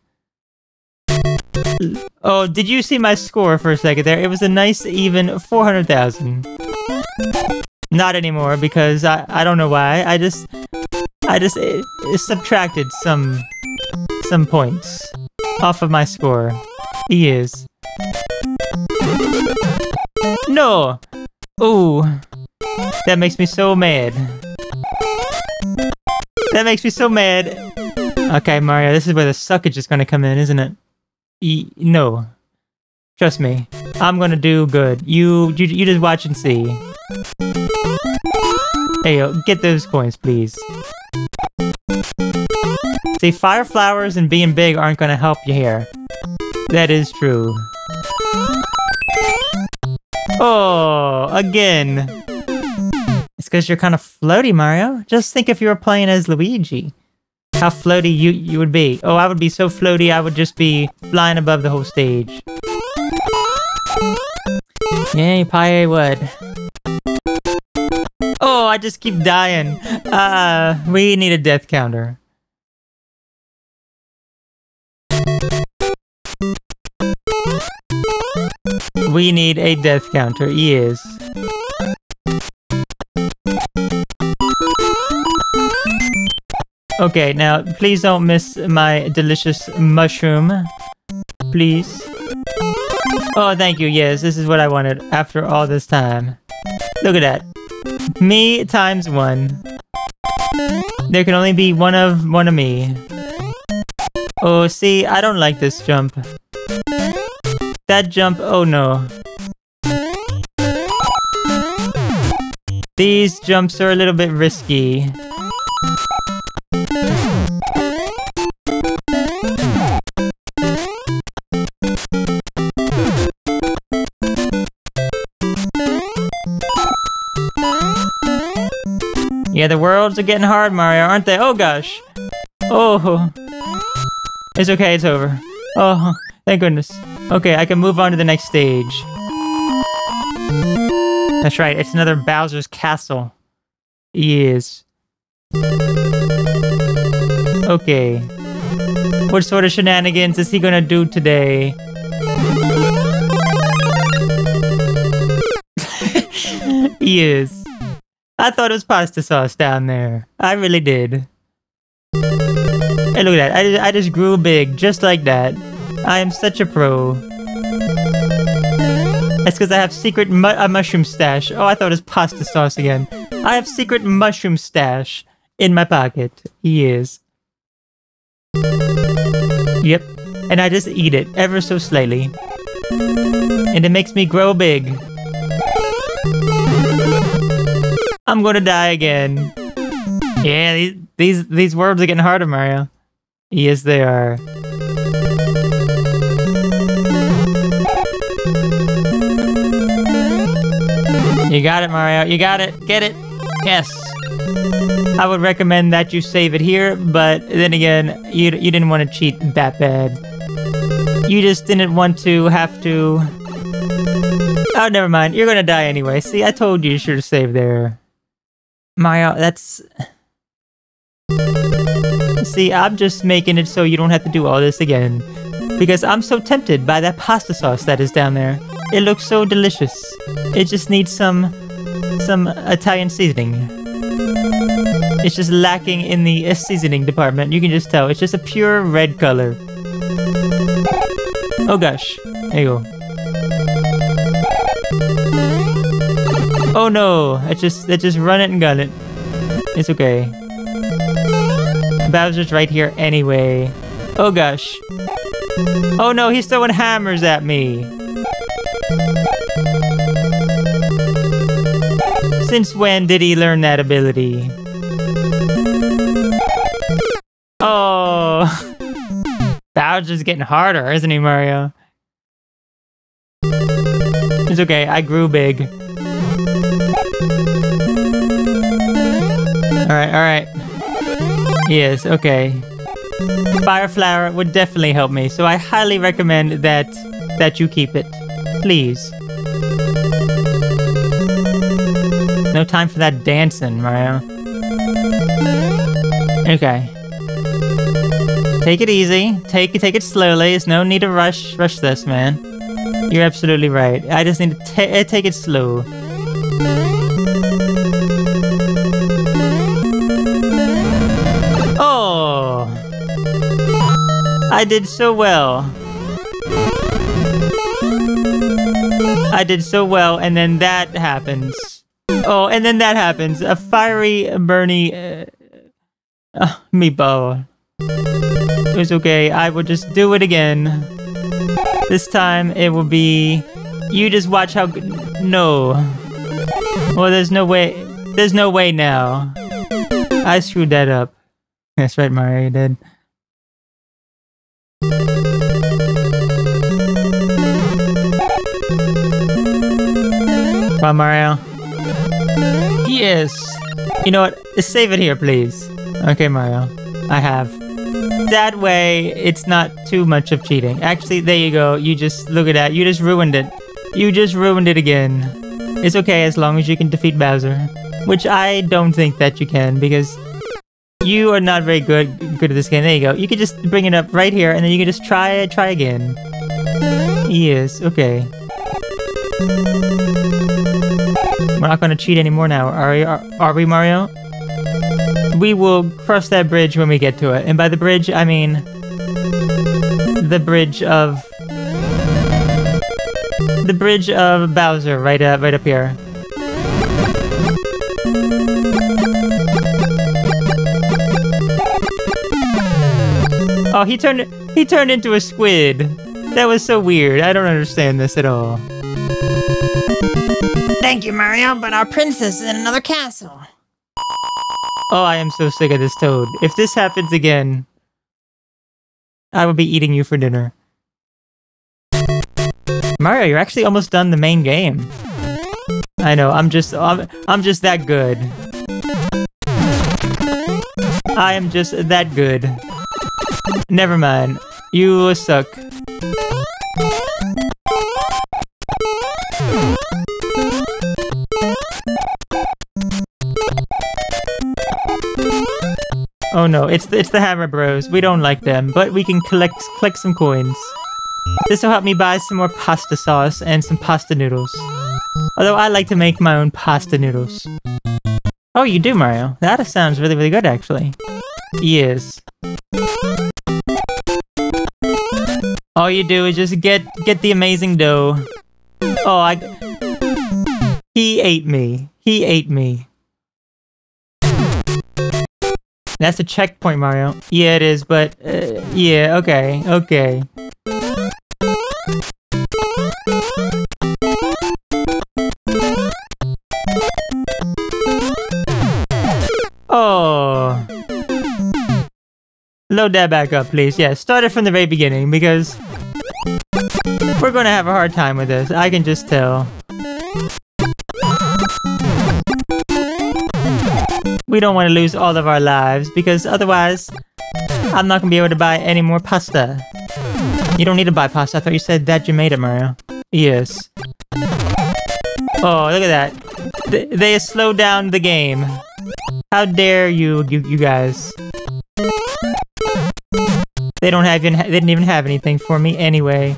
Oh, did you see my score for a second there? It was a nice even 400,000. Not anymore because I, I don't know why. I just I just it, it subtracted some some points off of my score. He is. No! Ooh. That makes me so mad. That makes me so mad. Okay, Mario, this is where the suckage is gonna come in, isn't it? E no. Trust me. I'm gonna do good. You, you, you just watch and see. Hey, yo, get those coins, please. See, fire flowers and being big aren't gonna help you here. That is true. Oh, again. It's because you're kind of floaty, Mario. Just think if you were playing as Luigi. How floaty you, you would be. Oh, I would be so floaty, I would just be flying above the whole stage. You probably would. Oh, I just keep dying. Uh, we need a death counter. We need a death counter, yes. Okay, now, please don't miss my delicious mushroom. Please. Oh, thank you, yes, this is what I wanted after all this time. Look at that. Me times one. There can only be one of one of me. Oh, see, I don't like this jump. That jump, oh no. These jumps are a little bit risky. Yeah, the worlds are getting hard, Mario, aren't they? Oh gosh. Oh. It's okay, it's over. Oh, thank goodness. Okay, I can move on to the next stage. That's right, it's another Bowser's Castle. Yes. Okay. What sort of shenanigans is he gonna do today? he is. I thought it was pasta sauce down there. I really did. Hey, look at that. I I just grew big, just like that. I am such a pro. That's because I have secret mu mushroom stash. Oh, I thought it was pasta sauce again. I have secret mushroom stash in my pocket. He is. Yep. And I just eat it ever so slightly. And it makes me grow big. I'm gonna die again. Yeah, these these these words are getting harder, Mario. Yes, they are. You got it, Mario. You got it. Get it. Yes. I would recommend that you save it here, but then again, you you didn't want to cheat that bad. You just didn't want to have to. Oh, never mind. You're gonna die anyway. See, I told you you should have saved there. Mario, that's... See, I'm just making it so you don't have to do all this again. Because I'm so tempted by that pasta sauce that is down there. It looks so delicious. It just needs some... some Italian seasoning. It's just lacking in the uh, seasoning department. You can just tell. It's just a pure red color. Oh gosh. There you go. Oh no! Let's just let's just run it and gun it. It's okay. Bowser's right here anyway. Oh gosh. Oh no, he's throwing hammers at me. Since when did he learn that ability? Oh. Bowser's getting harder, isn't he, Mario? It's okay, I grew big. Alright, alright. Yes, okay. Fire Flower would definitely help me, so I highly recommend that that you keep it. Please. No time for that dancing, Mario. Okay. Take it easy. Take it, take it slowly. There's no need to rush, rush this, man. You're absolutely right. I just need to eh, take it slow. Oh! I did so well. I did so well, and then that happens. Oh, and then that happens. A fiery Bernie uh, uh, meatball. It was okay. I will just do it again. This time it will be. You just watch how. No. Well, there's no way. There's no way now. I screwed that up. That's right, Mario did. Come on, Mario. Yes. You know what? Save it here, please. Okay, Mario. I have. That way, it's not too much of cheating. Actually, there you go. You just, look at that. You just ruined it. You just ruined it again. It's okay as long as you can defeat Bowser. Which I don't think that you can, because you are not very good good at this game. There you go. You can just bring it up right here, and then you can just try it, try again. Yes, okay. We're not gonna cheat anymore now, are we, are, are we Mario? We will cross that bridge when we get to it. And by the bridge, I mean... The bridge of... The bridge of Bowser, right, uh, right up here. Oh, he turned he turned into a squid. That was so weird. I don't understand this at all. Thank you, Mario, but our princess is in another castle. Oh, I am so sick of this toad. If this happens again, I will be eating you for dinner. Mario, you're actually almost done the main game. I know, I'm just I'm, I'm just that good. I am just that good. Never mind. You suck. Oh no, it's the, it's the Hammer Bros. We don't like them, but we can collect collect some coins. This will help me buy some more pasta sauce and some pasta noodles. Although I like to make my own pasta noodles. Oh, you do, Mario. That sounds really, really good, actually. Yes. All you do is just get get the amazing dough. Oh, I... He ate me. He ate me. That's a checkpoint, Mario. Yeah, it is, but... Uh, yeah, okay, okay. Oh. Load that back up, please. Yeah, start it from the very beginning, because... We're gonna have a hard time with this. I can just tell. We don't want to lose all of our lives, because otherwise... I'm not gonna be able to buy any more pasta. You don't need to buy pasta. I thought you said that you made it, Mario. Yes. Oh, look at that. Th they slowed down the game. How dare you, you, you guys. They don't have even, they didn't even have anything for me anyway.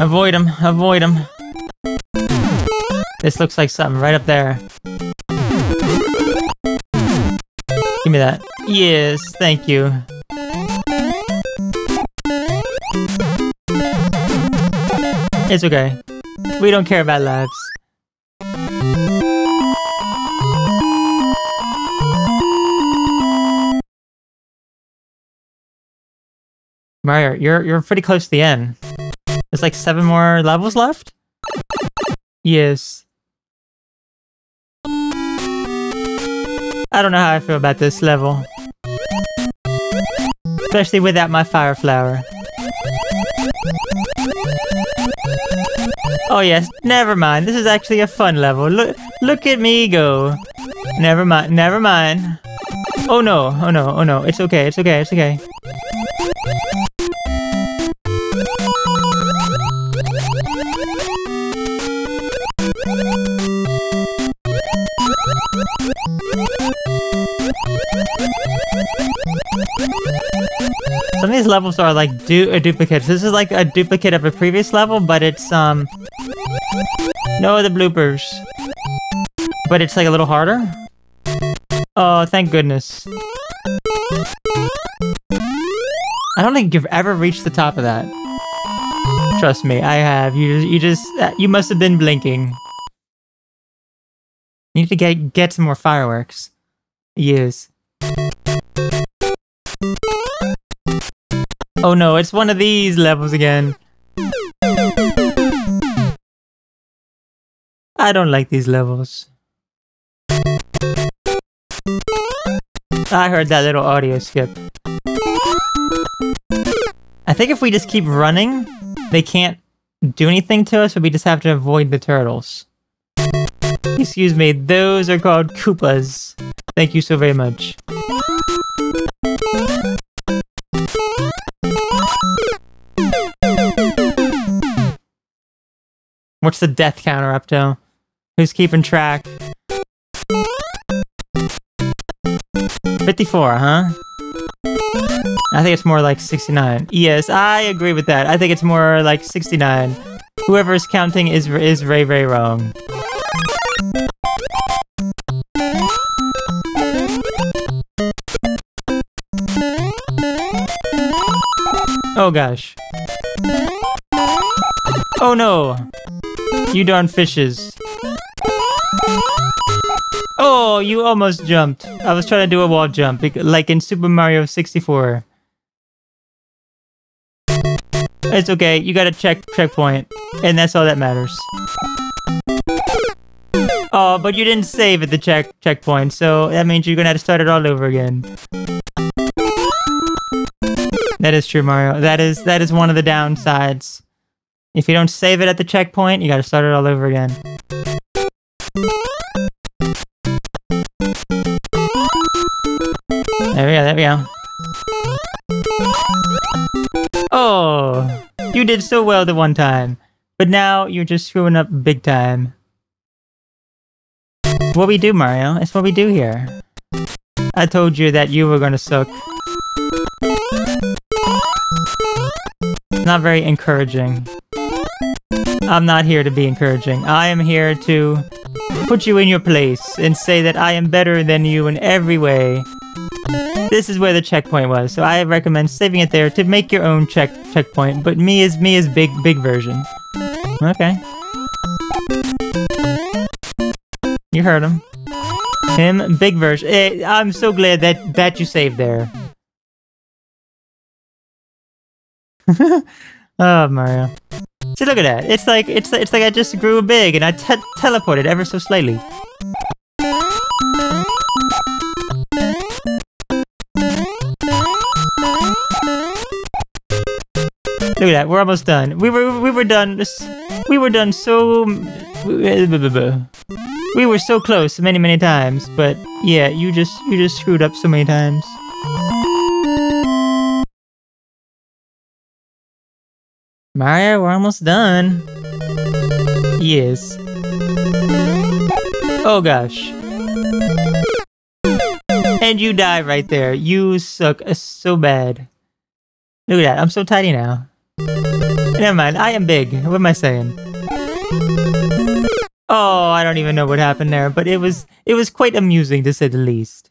Avoid him, avoid him. This looks like something right up there. Give me that. Yes, thank you. It's okay. We don't care about lives. Mario, you're you're pretty close to the end. There's like seven more levels left? Yes. I don't know how I feel about this level. Especially without my fire flower. Oh yes, never mind. This is actually a fun level. Look, look at me go. Never mind. Never mind. Oh no. Oh no. Oh no. It's okay. It's okay. It's okay. Some of these levels are like du uh, duplicates. This is like a duplicate of a previous level, but it's um no other bloopers. But it's like a little harder. Oh, thank goodness. I don't think you've ever reached the top of that. Trust me, I have. You you just uh, you must have been blinking. You need to get get some more fireworks. Use. Oh no, it's one of these levels again. I don't like these levels. I heard that little audio skip. I think if we just keep running, they can't do anything to us, but we just have to avoid the turtles. Excuse me, those are called Koopas. Thank you so very much. What's the death counter up to? Who's keeping track? 54, huh? I think it's more like 69. Yes, I agree with that. I think it's more like 69. Whoever is counting is is very, very wrong. Oh gosh. Oh no! You darn fishes. Oh, you almost jumped. I was trying to do a wall jump, like in Super Mario 64. It's okay, you got a check checkpoint, and that's all that matters. Oh, but you didn't save at the check checkpoint, so that means you're gonna have to start it all over again. That is true, Mario. That is that is one of the downsides. If you don't save it at the checkpoint, you gotta start it all over again. There we go, there we go. Oh, you did so well the one time, but now you're just screwing up big time. It's What we do, Mario, it's what we do here. I told you that you were gonna suck. Not very encouraging. I'm not here to be encouraging. I am here to put you in your place and say that I am better than you in every way this is where the checkpoint was, so I recommend saving it there to make your own check checkpoint, but me is me is big big version. Okay. You heard him. Him, big version. Eh, I'm so glad that that you saved there. oh, Mario. See, look at that. It's like it's it's like I just grew big and I te teleported ever so slightly. Look at that, we're almost done. We were we were done. We were done so. We were so close many many times, but yeah, you just you just screwed up so many times. Mario, we're almost done. Yes. Oh gosh. And you die right there. You suck uh, so bad. Look at that, I'm so tiny now. Never mind, I am big. What am I saying? Oh, I don't even know what happened there, but it was it was quite amusing to say the least.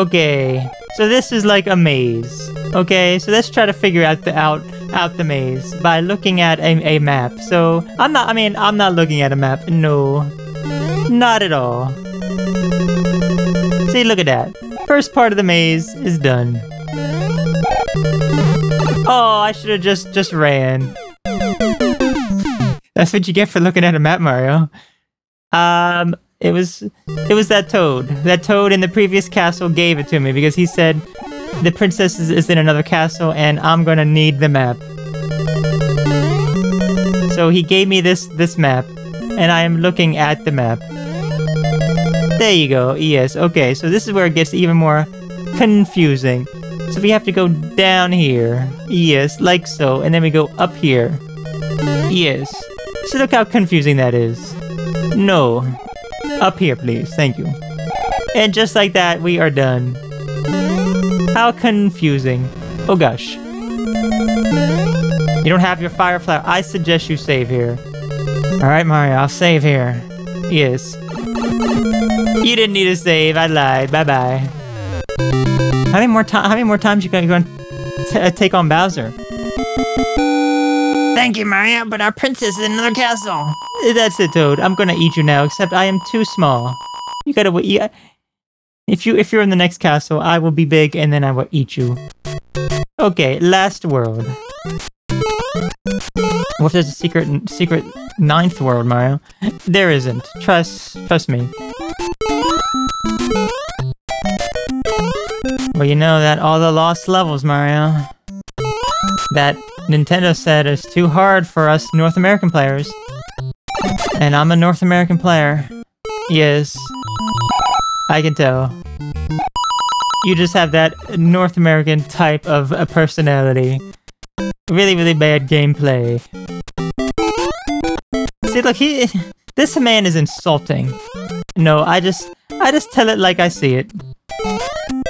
Okay, so this is like a maze. Okay, so let's try to figure out the out out the maze by looking at a, a map. So I'm not. I mean, I'm not looking at a map. No, not at all. See, look at that. First part of the maze is done. Oh, I should have just just ran. That's what you get for looking at a map, Mario. Um, it was it was that toad. That toad in the previous castle gave it to me because he said the princess is, is in another castle and I'm gonna need the map. So he gave me this this map, and I am looking at the map. There you go. Yes. Okay. So this is where it gets even more confusing. So we have to go down here. Yes, like so, and then we go up here. Yes. So look how confusing that is. No. Up here, please. Thank you. And just like that, we are done. How confusing. Oh gosh. You don't have your fire flower. I suggest you save here. Alright, Mario, I'll save here. Yes. You didn't need to save. I lied. Bye-bye. How many more time? How many more times you gonna uh, take on Bowser? Thank you, Mario, but our princess is in another castle. That's it, Toad. I'm gonna eat you now. Except I am too small. You gotta wait. If you if you're in the next castle, I will be big, and then I will eat you. Okay, last world. What if there's a secret secret ninth world, Mario? There isn't. Trust trust me. Well, you know that all the lost levels, Mario. That Nintendo said is too hard for us North American players. And I'm a North American player. Yes. I can tell. You just have that North American type of a personality. Really, really bad gameplay. See, look, he... This man is insulting. No, I just... I just tell it like I see it.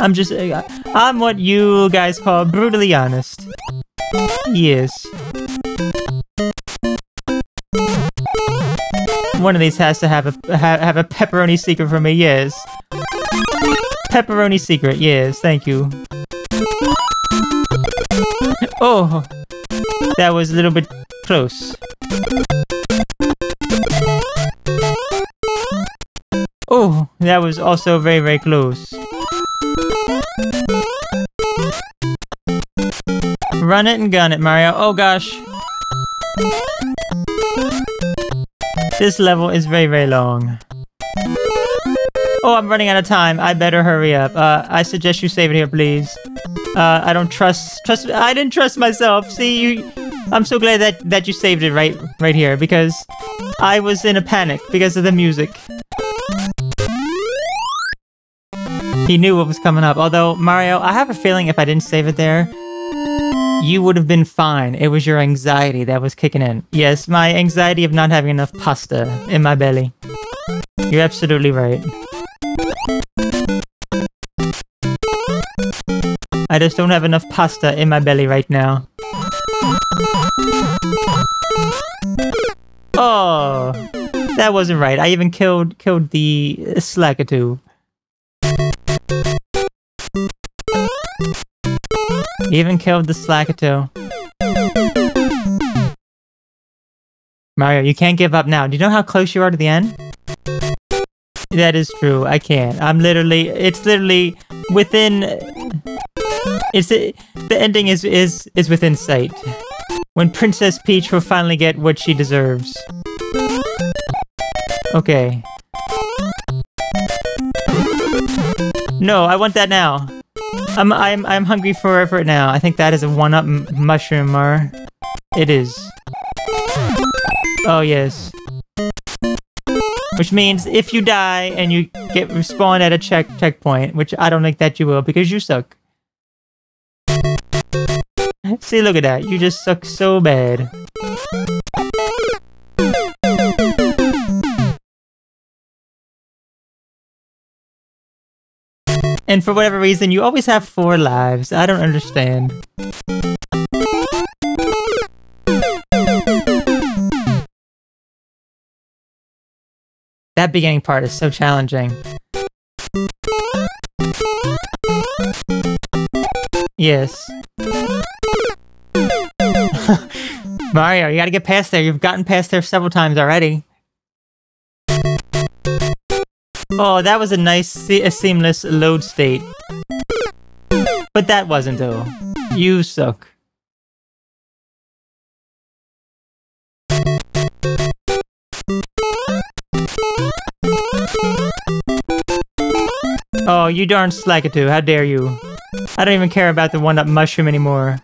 I'm just... Uh, I'm what you guys call brutally honest. Yes. One of these has to have a have, have a pepperoni secret for me, yes. Pepperoni secret, yes, thank you. Oh, that was a little bit close. Oh, that was also very, very close. Run it and gun it, Mario. Oh gosh. This level is very, very long. Oh, I'm running out of time. I better hurry up. Uh, I suggest you save it here, please. Uh, I don't trust... Trust... I didn't trust myself. See, you... I'm so glad that, that you saved it right, right here, because I was in a panic because of the music. He knew what was coming up. Although, Mario, I have a feeling if I didn't save it there, you would have been fine. It was your anxiety that was kicking in. Yes, my anxiety of not having enough pasta in my belly. You're absolutely right. I just don't have enough pasta in my belly right now. Oh, that wasn't right. I even killed killed the Slackatoo. Even killed the Slackatoo. Mario, you can't give up now. Do you know how close you are to the end? That is true. I can't. I'm literally... It's literally within... It's the ending is is is within sight. When Princess Peach will finally get what she deserves. Okay. No, I want that now. I'm I'm I'm hungry for it now. I think that is a one-up mushroom, Mar. It is. Oh yes. Which means if you die and you get respawned at a check checkpoint, which I don't think that you will because you suck. See, look at that. You just suck so bad. And for whatever reason, you always have four lives. I don't understand. That beginning part is so challenging. Yes. Mario, you gotta get past there. You've gotten past there several times already. Oh, that was a nice, se a seamless load state. But that wasn't though. You suck. Oh, you darn slackatoo, how dare you. I don't even care about the one-up mushroom anymore.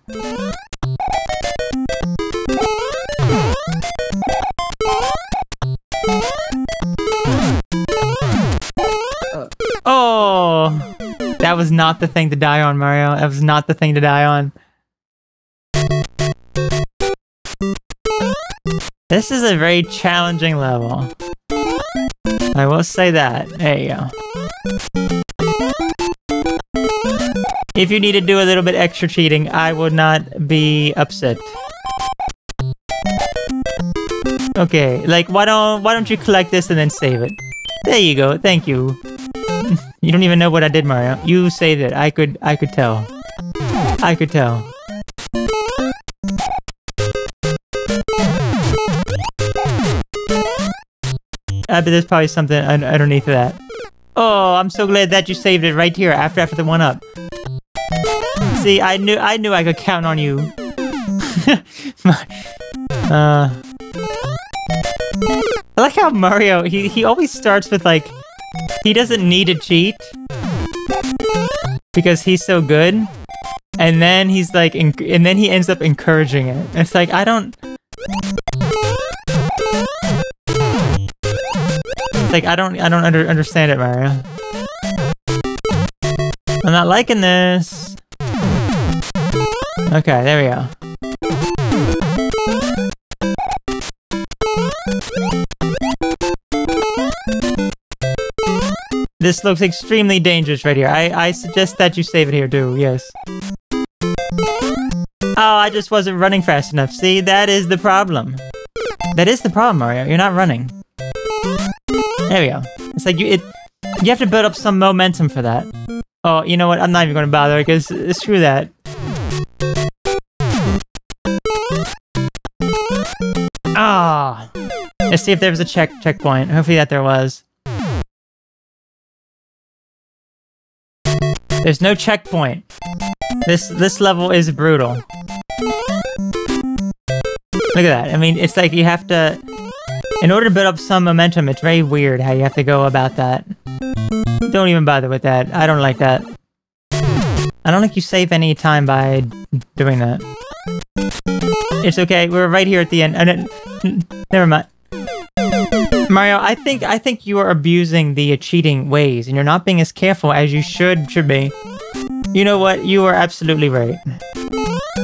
That was not the thing to die on, Mario. That was not the thing to die on. This is a very challenging level. I will say that. There you go. If you need to do a little bit extra cheating, I would not be upset. Okay, like why don't why don't you collect this and then save it? There you go. Thank you. You don't even know what I did, Mario. You say that. I could I could tell. I could tell. I bet there's probably something un underneath that. Oh, I'm so glad that you saved it right here after after the one up. See, I knew I knew I could count on you. uh I like how Mario, he, he always starts with like, he doesn't need to cheat because he's so good. And then he's like, and then he ends up encouraging it. It's like, I don't... It's like, I don't, I don't under, understand it, Mario. I'm not liking this. Okay, there we go. This looks extremely dangerous right here. I, I suggest that you save it here too, yes. Oh, I just wasn't running fast enough. See, that is the problem. That is the problem, Mario. You're not running. There we go. It's like you it you have to build up some momentum for that. Oh, you know what? I'm not even going to bother because screw that. Ah. Oh. Let's see if there was a check checkpoint. Hopefully that there was. There's no checkpoint. This this level is brutal. Look at that. I mean, it's like you have to... In order to build up some momentum, it's very weird how you have to go about that. Don't even bother with that. I don't like that. I don't think you save any time by doing that. It's okay. We're right here at the end. Oh, never mind. Mario, I think I think you are abusing the cheating ways, and you're not being as careful as you should should be. You know what? You are absolutely right.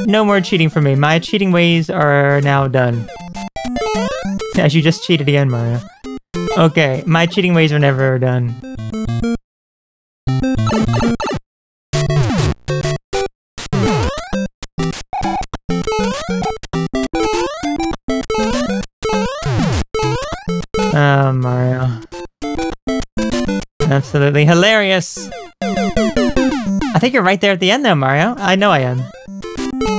No more cheating for me. My cheating ways are now done. As you just cheated again, Mario. Okay, my cheating ways are never done. Absolutely hilarious! I think you're right there at the end though, Mario. I know I am.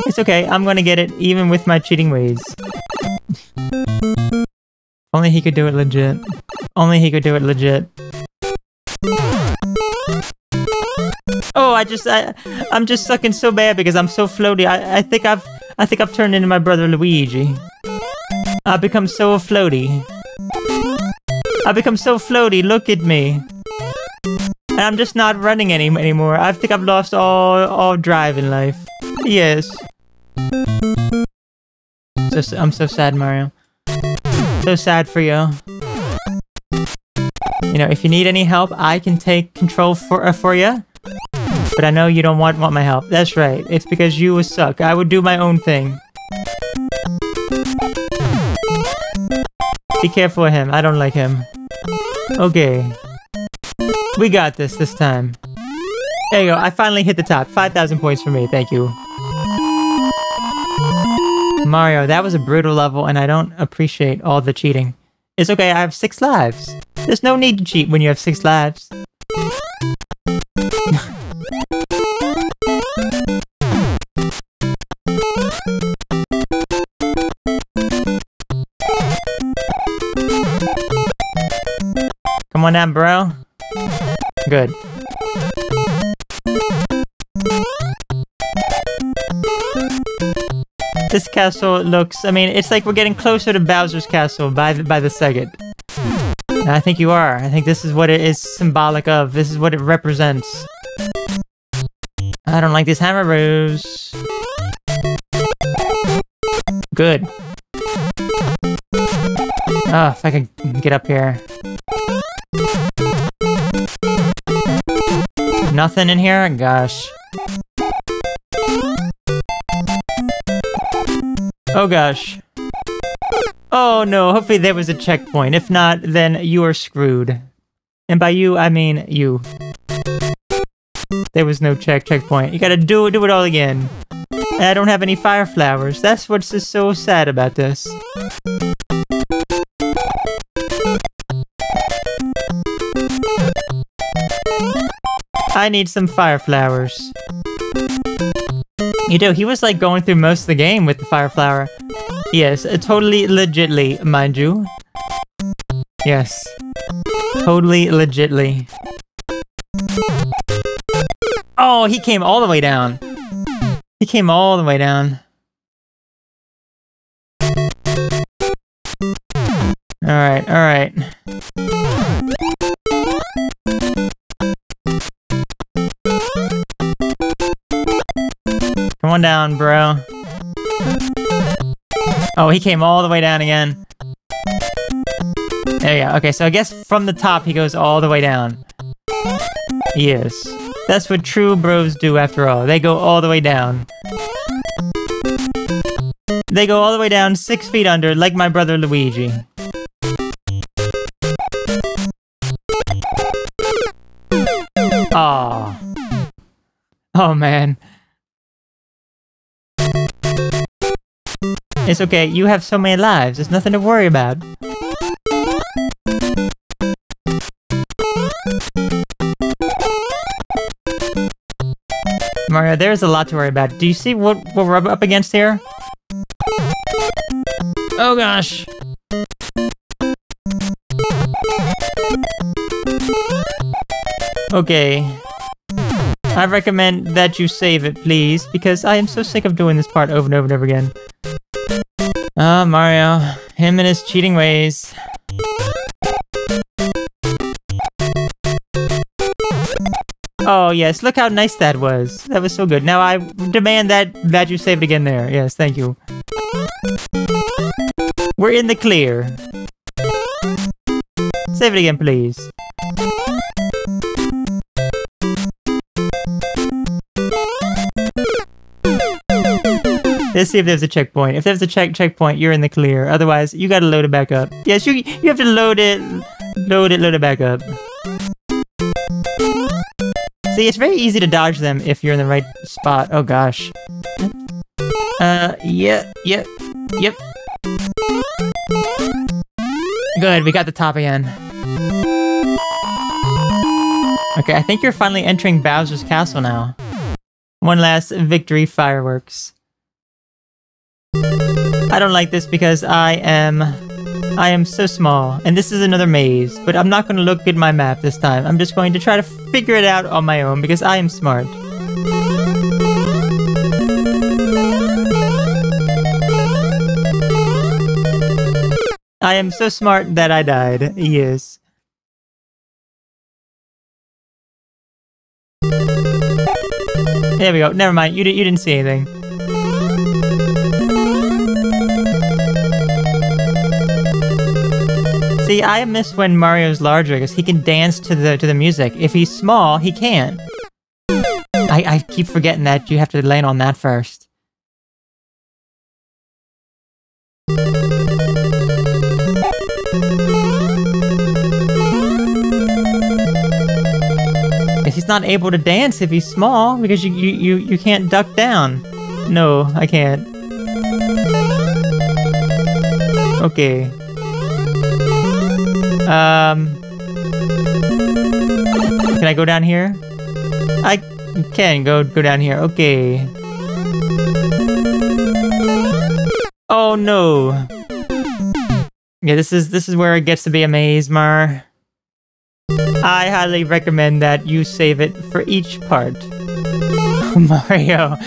It's okay, I'm gonna get it even with my cheating ways. Only he could do it legit. Only he could do it legit. Oh, I just, I, I'm just sucking so bad because I'm so floaty. I, I think I've, I think I've turned into my brother Luigi. I've become so floaty. I've become so floaty, look at me. And I'm just not running any anymore. I think I've lost all, all drive in life. Yes. So, I'm so sad, Mario. So sad for you. You know, if you need any help, I can take control for uh, for you. But I know you don't want want my help. That's right. It's because you would suck. I would do my own thing. Be careful with him. I don't like him. Okay. We got this this time. There you go. I finally hit the top. 5,000 points for me. Thank you. Mario, that was a brutal level and I don't appreciate all the cheating. It's okay, I have six lives. There's no need to cheat when you have six lives. Come on down, bro. Good. This castle looks... I mean, it's like we're getting closer to Bowser's castle by the, by the second. And I think you are. I think this is what it is symbolic of. This is what it represents. I don't like these Hammer Bros. Good. Oh, if I could get up here. Nothing in here? Gosh. Oh gosh. Oh no, hopefully there was a checkpoint. If not, then you are screwed. And by you, I mean you. There was no check checkpoint. You gotta do it, do it all again. And I don't have any fire flowers. That's what's just so sad about this. I need some fire flowers. You know, he was like going through most of the game with the fire flower. Yes, uh, totally legitly, mind you. Yes. Totally legitly. Oh, he came all the way down. He came all the way down. Alright, alright. Come on down, bro. Oh, he came all the way down again. There you go. Okay, so I guess from the top he goes all the way down. Yes. That's what true bros do after all. They go all the way down. They go all the way down six feet under, like my brother Luigi. Aw. Oh man. It's okay, you have so many lives, there's nothing to worry about. Mario, there's a lot to worry about. Do you see what, what we're up against here? Oh gosh. Okay. I recommend that you save it, please, because I am so sick of doing this part over and over and over again. Ah, uh, Mario. Him and his cheating ways. Oh, yes, look how nice that was. That was so good. Now I demand that, that you save it again there. Yes, thank you. We're in the clear. Save it again, please. Let's see if there's a checkpoint. If there's a check checkpoint, you're in the clear. Otherwise, you gotta load it back up. Yes, you you have to load it, load it, load it back up. See, it's very easy to dodge them if you're in the right spot. Oh gosh. Uh, yeah, yep, yep. Good, we got the top again. Okay, I think you're finally entering Bowser's castle now. One last victory fireworks. I don't like this because I am... I am so small, and this is another maze, but I'm not going to look at my map this time. I'm just going to try to figure it out on my own because I am smart. I am so smart that I died, yes. There we go. Never mind. You, you didn't see anything. See, I miss when Mario's larger because he can dance to the to the music. If he's small, he can't. I, I keep forgetting that you have to land on that first. He's not able to dance if he's small because you, you, you, you can't duck down. No, I can't. Okay. Um... Can I go down here? I can go go down here. Okay. Oh no. Yeah, this is this is where it gets to be a maze, Mar. I highly recommend that you save it for each part. Mario,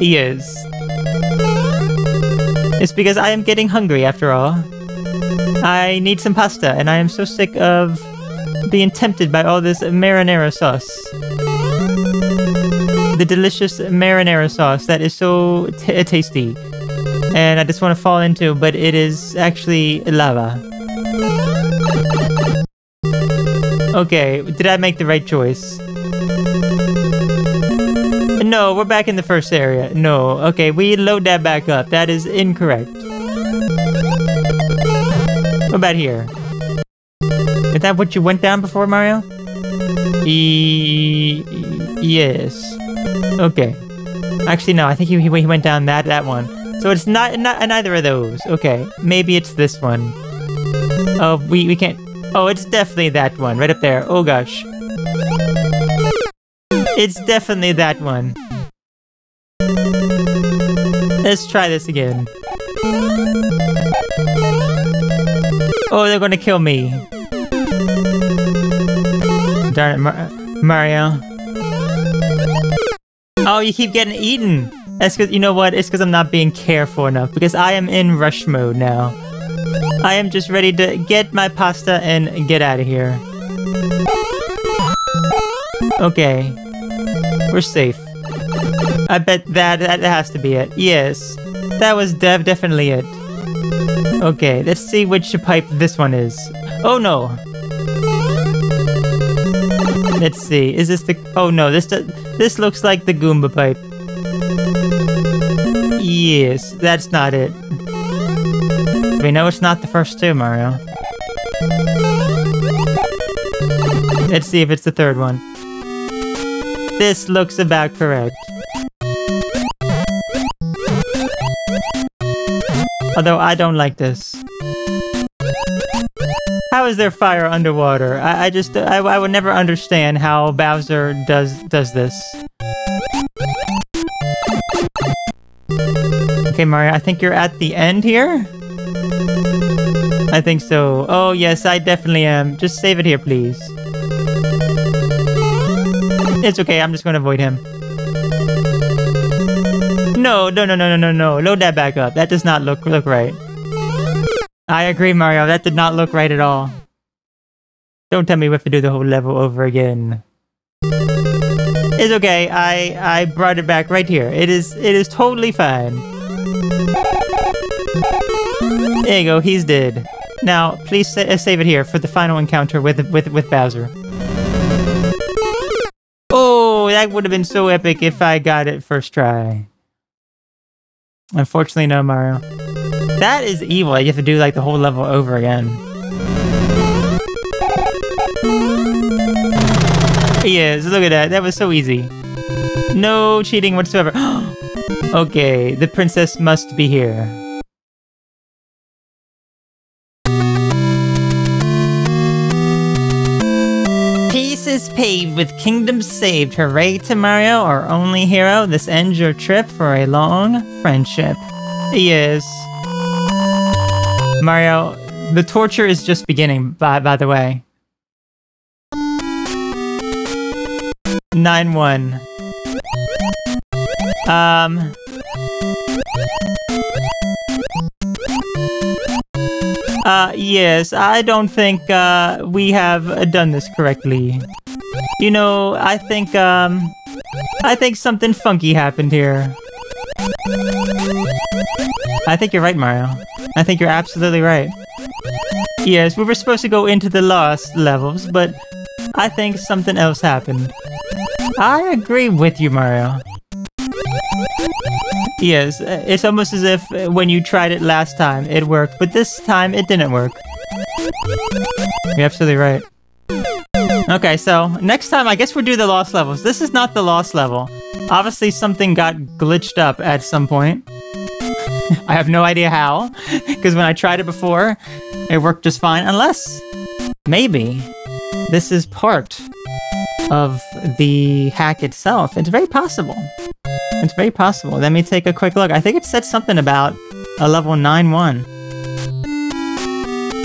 yes. It's because I am getting hungry after all. I need some pasta, and I am so sick of being tempted by all this marinara sauce. The delicious marinara sauce that is so tasty. And I just want to fall into, but it is actually lava. Okay, did I make the right choice? No, we're back in the first area. No, okay, we load that back up. That is incorrect. What about here? Is that what you went down before, Mario? E yes. Okay. Actually, no. I think he, he went down that that one. So it's not not neither of those. Okay. Maybe it's this one. Oh, we we can't. Oh, it's definitely that one right up there. Oh gosh. It's definitely that one. Let's try this again. Oh, they're gonna kill me. Darn it, Mar Mario. Oh, you keep getting eaten. That's because, you know what? It's because I'm not being careful enough. Because I am in rush mode now. I am just ready to get my pasta and get out of here. Okay. We're safe. I bet that, that has to be it. Yes. That was dev definitely it. Okay, let's see which pipe this one is. Oh no! Let's see, is this the- oh no, this this looks like the Goomba pipe. Yes, that's not it. We know it's not the first two, Mario. Let's see if it's the third one. This looks about correct. Although I don't like this. How is there fire underwater? I, I just I, I would never understand how Bowser does does this. Okay, Mario, I think you're at the end here? I think so. Oh, yes, I definitely am. Just save it here, please. It's okay, I'm just gonna avoid him. No, no, no, no, no, no, no. Load that back up. That does not look look right. I agree, Mario. That did not look right at all. Don't tell me we have to do the whole level over again. It's okay. I I brought it back right here. It is it is totally fine. There you go. He's dead. Now, please sa uh, save it here for the final encounter with with with Bowser. Oh, that would have been so epic if I got it first try. Unfortunately, no, Mario. That is evil. You have to do like the whole level over again. Yes, look at that. That was so easy. No cheating whatsoever. okay, the princess must be here. Paved with kingdoms saved. Hooray to Mario, our only hero. This ends your trip for a long friendship. Yes. Mario, the torture is just beginning, by, by the way. 9-1. Um... Uh, yes, I don't think, uh, we have done this correctly. You know, I think, um... I think something funky happened here. I think you're right, Mario. I think you're absolutely right. Yes, we were supposed to go into the lost levels, but I think something else happened. I agree with you, Mario. Yes, it's almost as if when you tried it last time, it worked, but this time it didn't work. You're absolutely right. Okay, so next time I guess we'll do the lost levels. This is not the lost level. Obviously something got glitched up at some point. I have no idea how, because when I tried it before, it worked just fine, unless maybe this is part of the hack itself. It's very possible. It's very possible. Let me take a quick look. I think it said something about a level 9-1.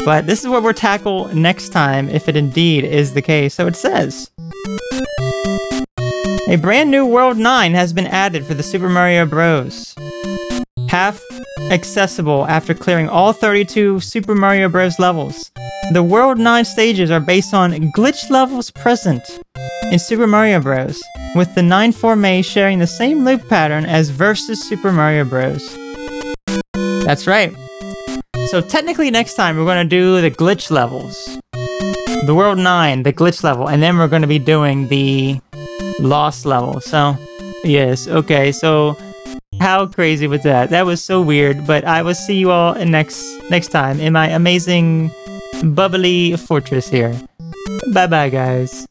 But this is what we'll tackle next time, if it indeed is the case. So it says... A brand new World 9 has been added for the Super Mario Bros. Half accessible after clearing all 32 Super Mario Bros. levels. The World 9 stages are based on glitch levels present in Super Mario Bros., with the 9-4 maze sharing the same loop pattern as Versus Super Mario Bros. That's right. So technically next time we're going to do the glitch levels. The World 9, the glitch level, and then we're going to be doing the lost level. So Yes, okay, so how crazy was that? That was so weird, but I will see you all next next time in my amazing bubbly fortress here. Bye bye guys.